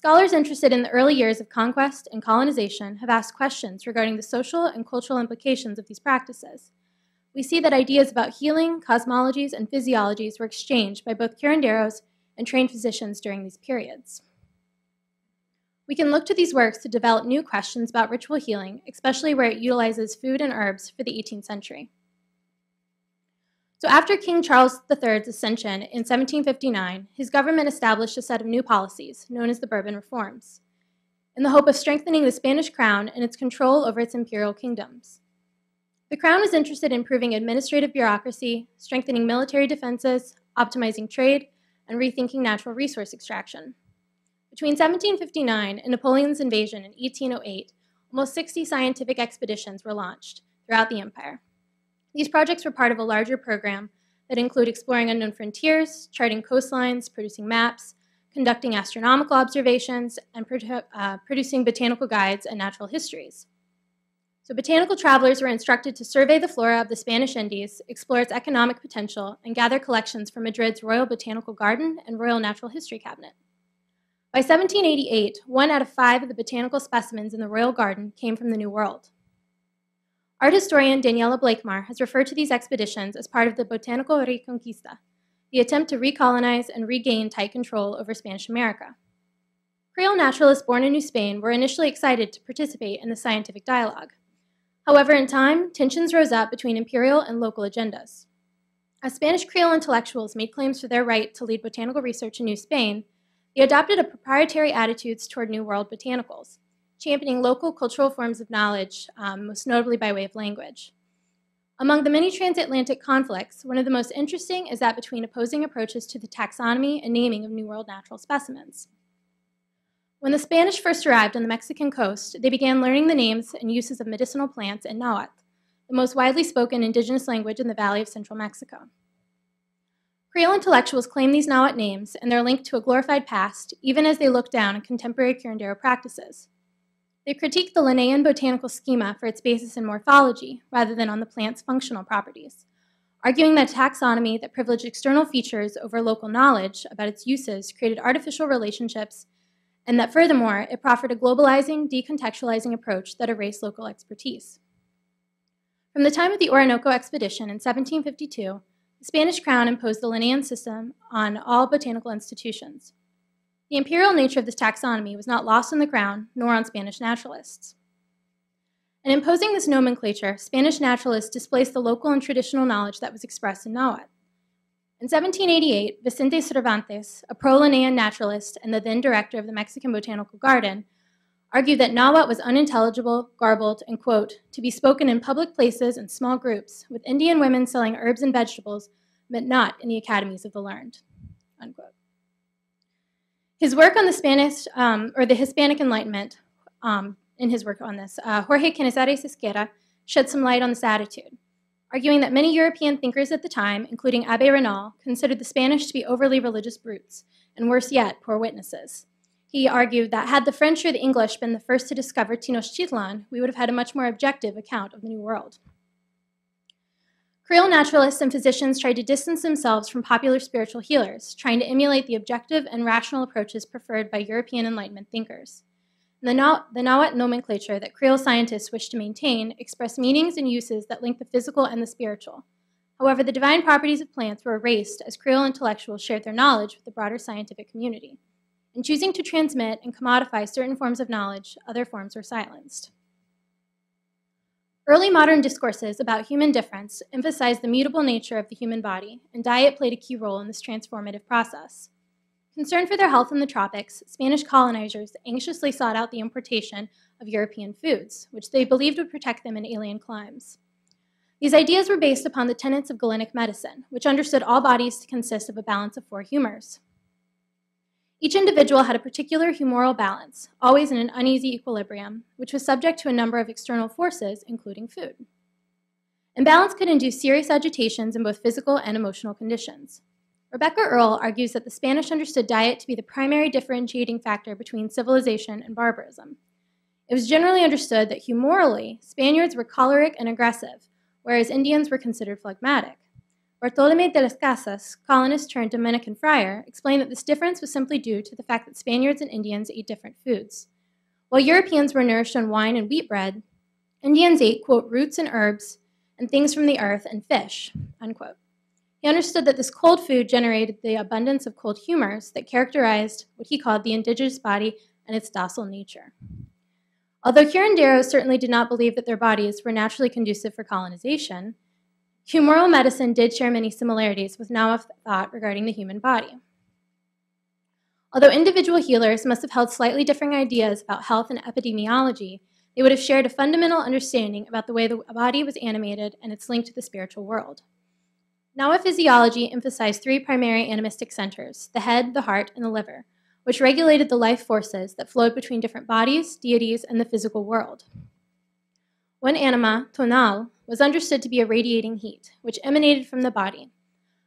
Scholars interested in the early years of conquest and colonization have asked questions regarding the social and cultural implications of these practices we see that ideas about healing, cosmologies, and physiologies were exchanged by both curanderos and trained physicians during these periods. We can look to these works to develop new questions about ritual healing, especially where it utilizes food and herbs for the 18th century. So, after King Charles III's ascension in 1759, his government established a set of new policies, known as the Bourbon Reforms, in the hope of strengthening the Spanish crown and its control over its imperial kingdoms. The Crown was interested in improving administrative bureaucracy, strengthening military defenses, optimizing trade, and rethinking natural resource extraction. Between 1759 and Napoleon's invasion in 1808, almost 60 scientific expeditions were launched throughout the empire. These projects were part of a larger program that include exploring unknown frontiers, charting coastlines, producing maps, conducting astronomical observations, and produ uh, producing botanical guides and natural histories. So botanical travelers were instructed to survey the flora of the Spanish Indies, explore its economic potential, and gather collections from Madrid's Royal Botanical Garden and Royal Natural History Cabinet. By 1788, one out of five of the botanical specimens in the Royal Garden came from the New World. Art historian Daniela Bleichmar has referred to these expeditions as part of the Botanical Reconquista, the attempt to recolonize and regain tight control over Spanish America. Creole naturalists born in New Spain were initially excited to participate in the scientific dialogue. However, in time, tensions rose up between imperial and local agendas. As Spanish Creole intellectuals made claims for their right to lead botanical research in New Spain, They adopted a proprietary attitudes toward New World botanicals, championing local cultural forms of knowledge, um, most notably by way of language. Among the many transatlantic conflicts, one of the most interesting is that between opposing approaches to the taxonomy and naming of New World natural specimens. When the Spanish first arrived on the Mexican coast, they began learning the names and uses of medicinal plants in Nahuatl, the most widely spoken indigenous language in the valley of central Mexico. Creole intellectuals claim these Nahuatl names and they're linked to a glorified past, even as they look down on contemporary curandero practices. They critique the Linnaean botanical schema for its basis in morphology rather than on the plant's functional properties, arguing that taxonomy that privileged external features over local knowledge about its uses created artificial relationships, and that furthermore, it proffered a globalizing, decontextualizing approach that erased local expertise. From the time of the Orinoco expedition in 1752, the Spanish crown imposed the Linnaean system on all botanical institutions. The imperial nature of this taxonomy was not lost on the crown nor on Spanish naturalists. In imposing this nomenclature, Spanish naturalists displaced the local and traditional knowledge that was expressed in Nahuatl. In 1788, Vicente Cervantes, a pro Linnaean naturalist and the then director of the Mexican Botanical Garden, argued that Nahuatl was unintelligible, garbled, and, quote, to be spoken in public places in small groups, with Indian women selling herbs and vegetables, but not in the academies of the learned, unquote. His work on the Spanish, um, or the Hispanic Enlightenment, um, in his work on this, uh, Jorge Cañizares Esguerra shed some light on this attitude, arguing that many European thinkers at the time, including Abbe Raynal, considered the Spanish to be overly religious brutes, and worse yet, poor witnesses. He argued that had the French or the English been the first to discover Tenochtitlan, we would have had a much more objective account of the New World. Creole naturalists and physicians tried to distance themselves from popular spiritual healers, trying to emulate the objective and rational approaches preferred by European Enlightenment thinkers. The, Na- the Nahuatl nomenclature that Creole scientists wished to maintain expressed meanings and uses that link the physical and the spiritual. However, the divine properties of plants were erased as Creole intellectuals shared their knowledge with the broader scientific community. In choosing to transmit and commodify certain forms of knowledge, other forms were silenced. Early modern discourses about human difference emphasized the mutable nature of the human body, and diet played a key role in this transformative process. Concerned for their health in the tropics, Spanish colonizers anxiously sought out the importation of European foods, which they believed would protect them in alien climes. These ideas were based upon the tenets of Galenic medicine, which understood all bodies to consist of a balance of four humors each individual had a particular humoral balance, always in an uneasy equilibrium, which was subject to a number of external forces, including food. Imbalance could induce serious agitations in both physical and emotional conditions. Rebecca Earle argues that the Spanish understood diet to be the primary differentiating factor between civilization and barbarism. It was generally understood that humorally, Spaniards were choleric and aggressive, whereas Indians were considered phlegmatic. Bartolome de las Casas, colonist turned Dominican friar, explained that this difference was simply due to the fact that Spaniards and Indians ate different foods. While Europeans were nourished on wine and wheat bread, Indians ate, quote, roots and herbs and things from the earth and fish, unquote. He understood that this cold food generated the abundance of cold humors that characterized what he called the indigenous body and its docile nature. Although curanderos certainly did not believe that their bodies were naturally conducive for colonization, Humoral medicine did share many similarities with Nahuatl thought regarding the human body. Although individual healers must have held slightly different ideas about health and epidemiology, they would have shared a fundamental understanding about the way the body was animated and its link to the spiritual world. Nahuatl physiology emphasized three primary animistic centers the head, the heart, and the liver, which regulated the life forces that flowed between different bodies, deities, and the physical world. One anima, tonal, was understood to be a radiating heat, which emanated from the body.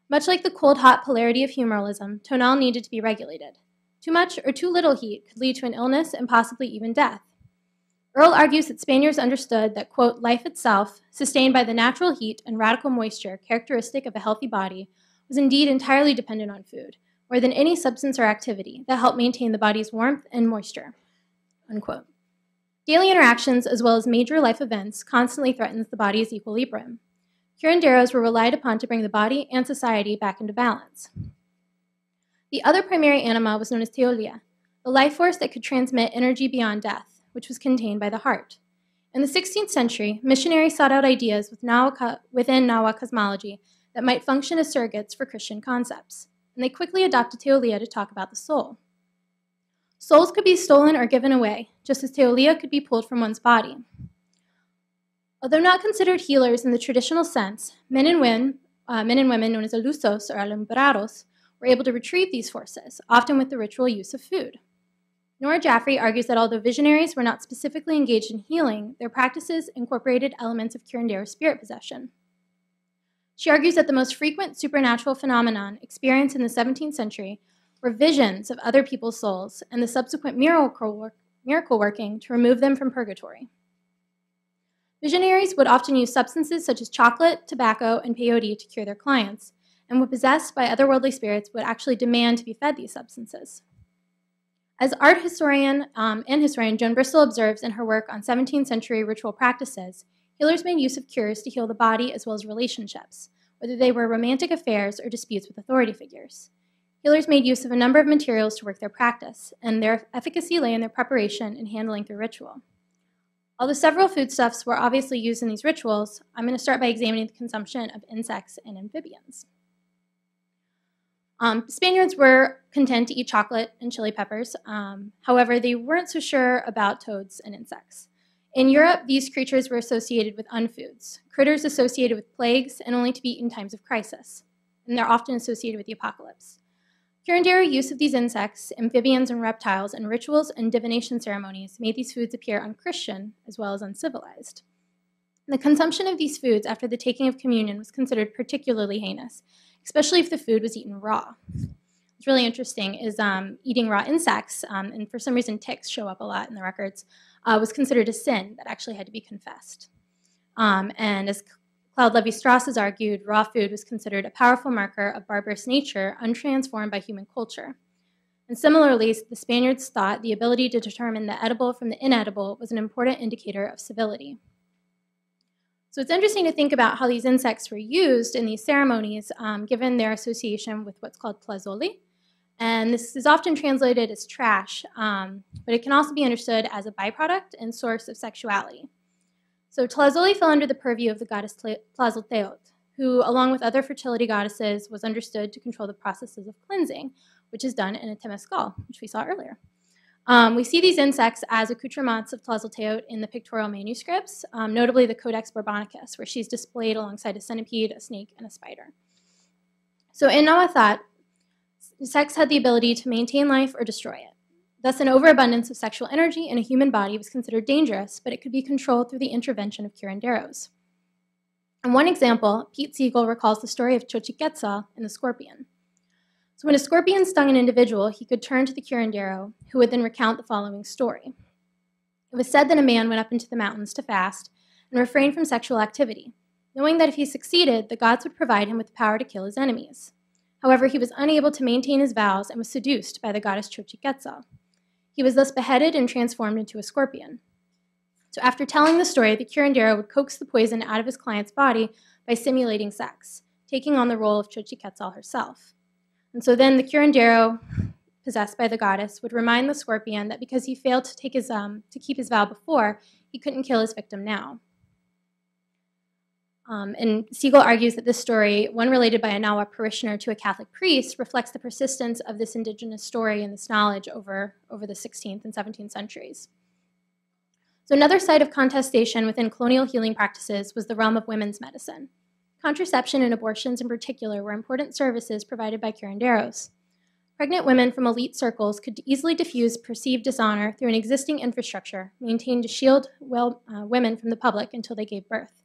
Much like the cold hot polarity of humoralism, tonal needed to be regulated. Too much or too little heat could lead to an illness and possibly even death. Earle argues that Spaniards understood that, quote, life itself, sustained by the natural heat and radical moisture characteristic of a healthy body, was indeed entirely dependent on food, more than any substance or activity that helped maintain the body's warmth and moisture, unquote. Daily interactions, as well as major life events, constantly threatens the body's equilibrium. Curanderos were relied upon to bring the body and society back into balance. The other primary anima was known as teyolia, the life force that could transmit energy beyond death, which was contained by the heart. In the 16th century, missionaries sought out ideas within Nahua cosmology that might function as surrogates for Christian concepts, and they quickly adopted teyolia to talk about the soul. Souls could be stolen or given away, just as teyolia could be pulled from one's body. Although not considered healers in the traditional sense, men and women, uh, men and women known as ilusos or alumbrados were able to retrieve these forces, often with the ritual use of food. Nora Jaffary argues that although visionaries were not specifically engaged in healing, their practices incorporated elements of curandero spirit possession. She argues that the most frequent supernatural phenomenon experienced in the 17th century were visions of other people's souls and the subsequent miracle, work, miracle working to remove them from purgatory. Visionaries would often use substances such as chocolate, tobacco, and peyote to cure their clients, and when possessed by otherworldly spirits, would actually demand to be fed these substances. As art historian um, and historian Joan Bristol observes in her work on 17th century ritual practices, healers made use of cures to heal the body as well as relationships, whether they were romantic affairs or disputes with authority figures. Healers made use of a number of materials to work their practice, and their efficacy lay in their preparation and handling through ritual. Although several foodstuffs were obviously used in these rituals, I'm going to start by examining the consumption of insects and amphibians. Um, Spaniards were content to eat chocolate and chili peppers. Um, however, they weren't so sure about toads and insects. In Europe, these creatures were associated with unfoods, critters associated with plagues and only to be eaten in times of crisis. And they're often associated with the apocalypse. Curandero use of these insects, amphibians, and reptiles in rituals and divination ceremonies made these foods appear unchristian as well as uncivilized. The consumption of these foods after the taking of communion was considered particularly heinous, especially if the food was eaten raw. What's really interesting is um, eating raw insects, um, and for some reason ticks show up a lot in the records, uh, was considered a sin that actually had to be confessed. Um, and as Claude Levi-Strauss has argued raw food was considered a powerful marker of barbarous nature untransformed by human culture. And similarly, the Spaniards thought the ability to determine the edible from the inedible was an important indicator of civility. So it's interesting to think about how these insects were used in these ceremonies, um, given their association with what's called tlazoli. And this is often translated as trash, um, but it can also be understood as a byproduct and source of sexuality. So Tlazoli fell under the purview of the goddess Tlazolteotl, who, along with other fertility goddesses, was understood to control the processes of cleansing, which is done in a temescal, which we saw earlier. Um, we see these insects as accoutrements of Tlazolteotl in the pictorial manuscripts, um, notably the Codex Borbonicus, where she's displayed alongside a centipede, a snake, and a spider. So in Nahuatl, sex had the ability to maintain life or destroy it. Thus, an overabundance of sexual energy in a human body was considered dangerous, but it could be controlled through the intervention of curanderos. In one example, Pete Sigal recalls the story of Xochiquetzal and the scorpion. So, when a scorpion stung an individual, he could turn to the curandero, who would then recount the following story. It was said that a man went up into the mountains to fast and refrain from sexual activity, knowing that if he succeeded, the gods would provide him with the power to kill his enemies. However, he was unable to maintain his vows and was seduced by the goddess Xochiquetzal. He was thus beheaded and transformed into a scorpion. So, after telling the story, the curandero would coax the poison out of his client's body by simulating sex, taking on the role of Xochiquetzal herself. And so then the curandero, possessed by the goddess, would remind the scorpion that because he failed to, take his, um, to keep his vow before, he couldn't kill his victim now. Um, and Sigal argues that this story, one related by a Nahua parishioner to a Catholic priest, reflects the persistence of this indigenous story and this knowledge over, over the 16th and 17th centuries. So, another site of contestation within colonial healing practices was the realm of women's medicine. Contraception and abortions, in particular, were important services provided by curanderos. Pregnant women from elite circles could easily diffuse perceived dishonor through an existing infrastructure maintained to shield well, uh, women from the public until they gave birth.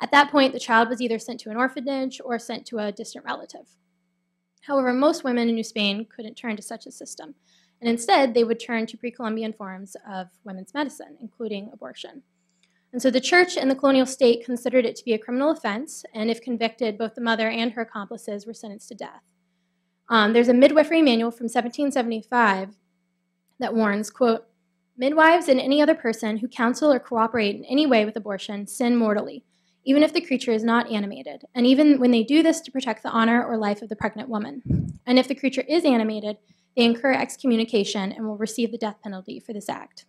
At that point, the child was either sent to an orphanage or sent to a distant relative. However, most women in New Spain couldn't turn to such a system, and instead they would turn to pre Columbian forms of women's medicine, including abortion. And so the church and the colonial state considered it to be a criminal offense, and if convicted, both the mother and her accomplices were sentenced to death. Um, there's a midwifery manual from 1775 that warns, quote, Midwives and any other person who counsel or cooperate in any way with abortion sin mortally, even if the creature is not animated, and even when they do this to protect the honor or life of the pregnant woman. And if the creature is animated, they incur excommunication and will receive the death penalty for this act.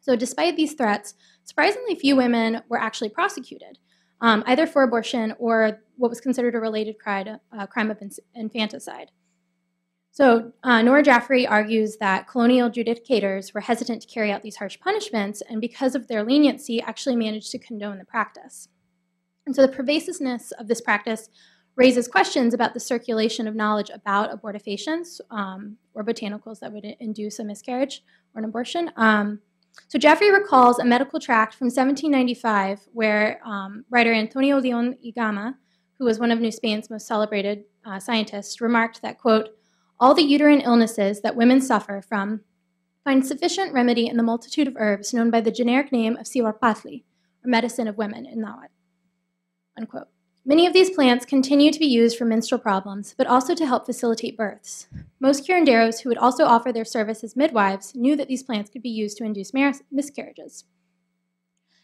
So, despite these threats, surprisingly few women were actually prosecuted, um, either for abortion or what was considered a related crime, uh, crime of infanticide. So, uh, Nora Jaffary argues that colonial judicators were hesitant to carry out these harsh punishments, and because of their leniency, actually managed to condone the practice. And so, the pervasiveness of this practice raises questions about the circulation of knowledge about abortifacients um, or botanicals that would induce a miscarriage or an abortion. Um, so Jaffary recalls a medical tract from 1795 where um, writer Antonio Leon y who was one of New Spain's most celebrated uh, scientists, remarked that, quote, all the uterine illnesses that women suffer from find sufficient remedy in the multitude of herbs known by the generic name of cihuapatli, or medicine of women in Nahuatl. Unquote. Many of these plants continue to be used for menstrual problems, but also to help facilitate births. Most curanderos who would also offer their service as midwives knew that these plants could be used to induce miscarriages.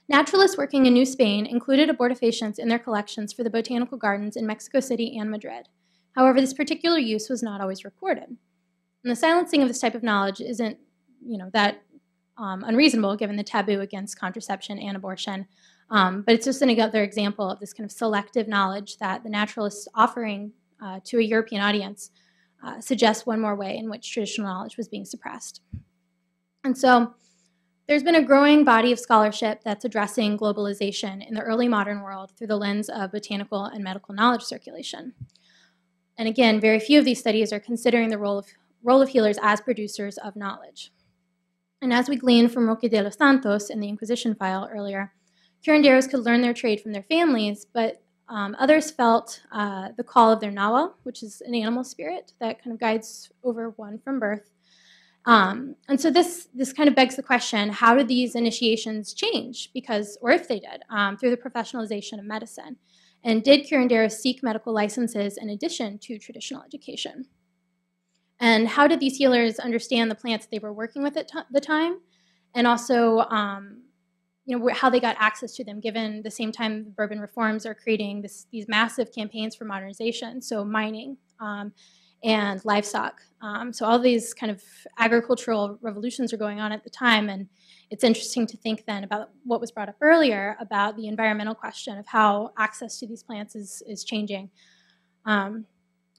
Naturalists working in New Spain included abortifacients in their collections for the botanical gardens in Mexico City and Madrid. However, this particular use was not always recorded. And the silencing of this type of knowledge isn't, you know, that um, unreasonable given the taboo against contraception and abortion, um, but it's just another example of this kind of selective knowledge that the naturalists offering uh, to a European audience uh, suggests one more way in which traditional knowledge was being suppressed. And so there's been a growing body of scholarship that's addressing globalization in the early modern world through the lens of botanical and medical knowledge circulation. And again, very few of these studies are considering the role of, role of healers as producers of knowledge. And as we gleaned from Roque de los Santos in the Inquisition file earlier, curanderos could learn their trade from their families, but um, others felt uh, the call of their nawa, which is an animal spirit that kind of guides over one from birth. Um, and so this this kind of begs the question: How did these initiations change? Because, or if they did, um, through the professionalization of medicine, and did curanderos seek medical licenses in addition to traditional education? And how did these healers understand the plants they were working with at the time, and also um, you know how they got access to them given the same time the bourbon reforms are creating this, these massive campaigns for modernization so mining um, and livestock. Um, so all these kind of agricultural revolutions are going on at the time and it's interesting to think then about what was brought up earlier about the environmental question of how access to these plants is, is changing. Um,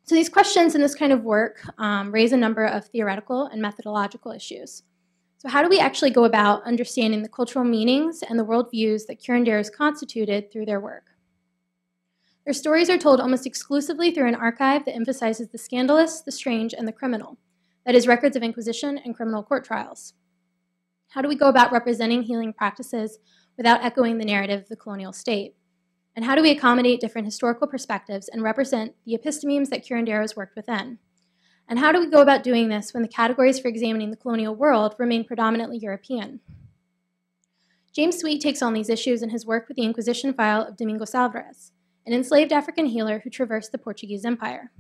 so these questions and this kind of work um, raise a number of theoretical and methodological issues so, how do we actually go about understanding the cultural meanings and the worldviews that curanderos constituted through their work? Their stories are told almost exclusively through an archive that emphasizes the scandalous, the strange, and the criminal that is, records of Inquisition and criminal court trials. How do we go about representing healing practices without echoing the narrative of the colonial state? And how do we accommodate different historical perspectives and represent the epistemes that curanderos worked within? And how do we go about doing this when the categories for examining the colonial world remain predominantly European? James Sweet takes on these issues in his work with the Inquisition file of Domingos Álvares, an enslaved African healer who traversed the Portuguese Empire.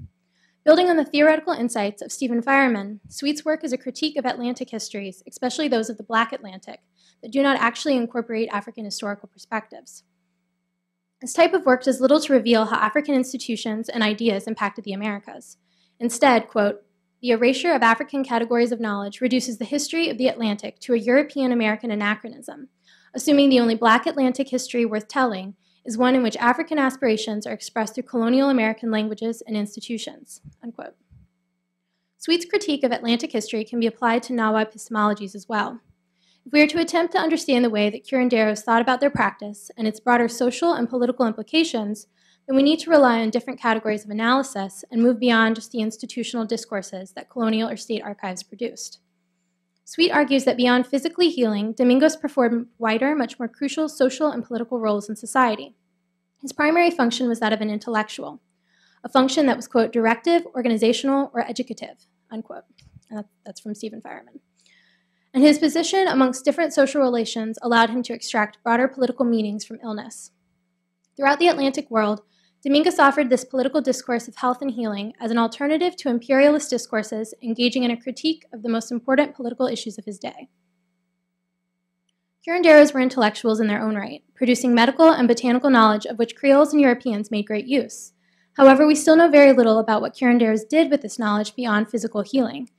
Building on the theoretical insights of Steven Feierman, Sweet's work is a critique of Atlantic histories, especially those of the Black Atlantic, that do not actually incorporate African historical perspectives. This type of work does little to reveal how African institutions and ideas impacted the Americas. Instead, quote, the erasure of African categories of knowledge reduces the history of the Atlantic to a European American anachronism, assuming the only black Atlantic history worth telling is one in which African aspirations are expressed through colonial American languages and institutions. Unquote. Sweet's critique of Atlantic history can be applied to Nahua epistemologies as well. If we are to attempt to understand the way that curanderos thought about their practice and its broader social and political implications, then we need to rely on different categories of analysis and move beyond just the institutional discourses that colonial or state archives produced. Sweet argues that beyond physically healing, Domingos performed wider, much more crucial social and political roles in society. His primary function was that of an intellectual, a function that was, quote, directive, organizational, or educative, unquote. And that's from Steven Feierman. And his position amongst different social relations allowed him to extract broader political meanings from illness. Throughout the Atlantic world, Domingos offered this political discourse of health and healing as an alternative to imperialist discourses engaging in a critique of the most important political issues of his day. Curanderos were intellectuals in their own right, producing medical and botanical knowledge of which Creoles and Europeans made great use. However, we still know very little about what curanderos did with this knowledge beyond physical healing.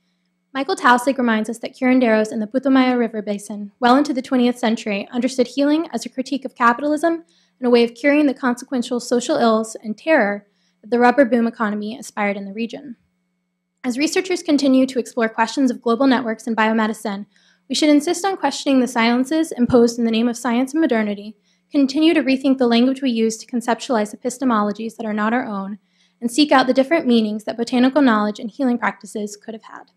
Michael Taussig reminds us that curanderos in the Putumayo River Basin, well into the 20th century, understood healing as a critique of capitalism and a way of curing the consequential social ills and terror that the rubber boom economy aspired in the region. As researchers continue to explore questions of global networks in biomedicine, we should insist on questioning the silences imposed in the name of science and modernity, continue to rethink the language we use to conceptualize epistemologies that are not our own, and seek out the different meanings that botanical knowledge and healing practices could have had.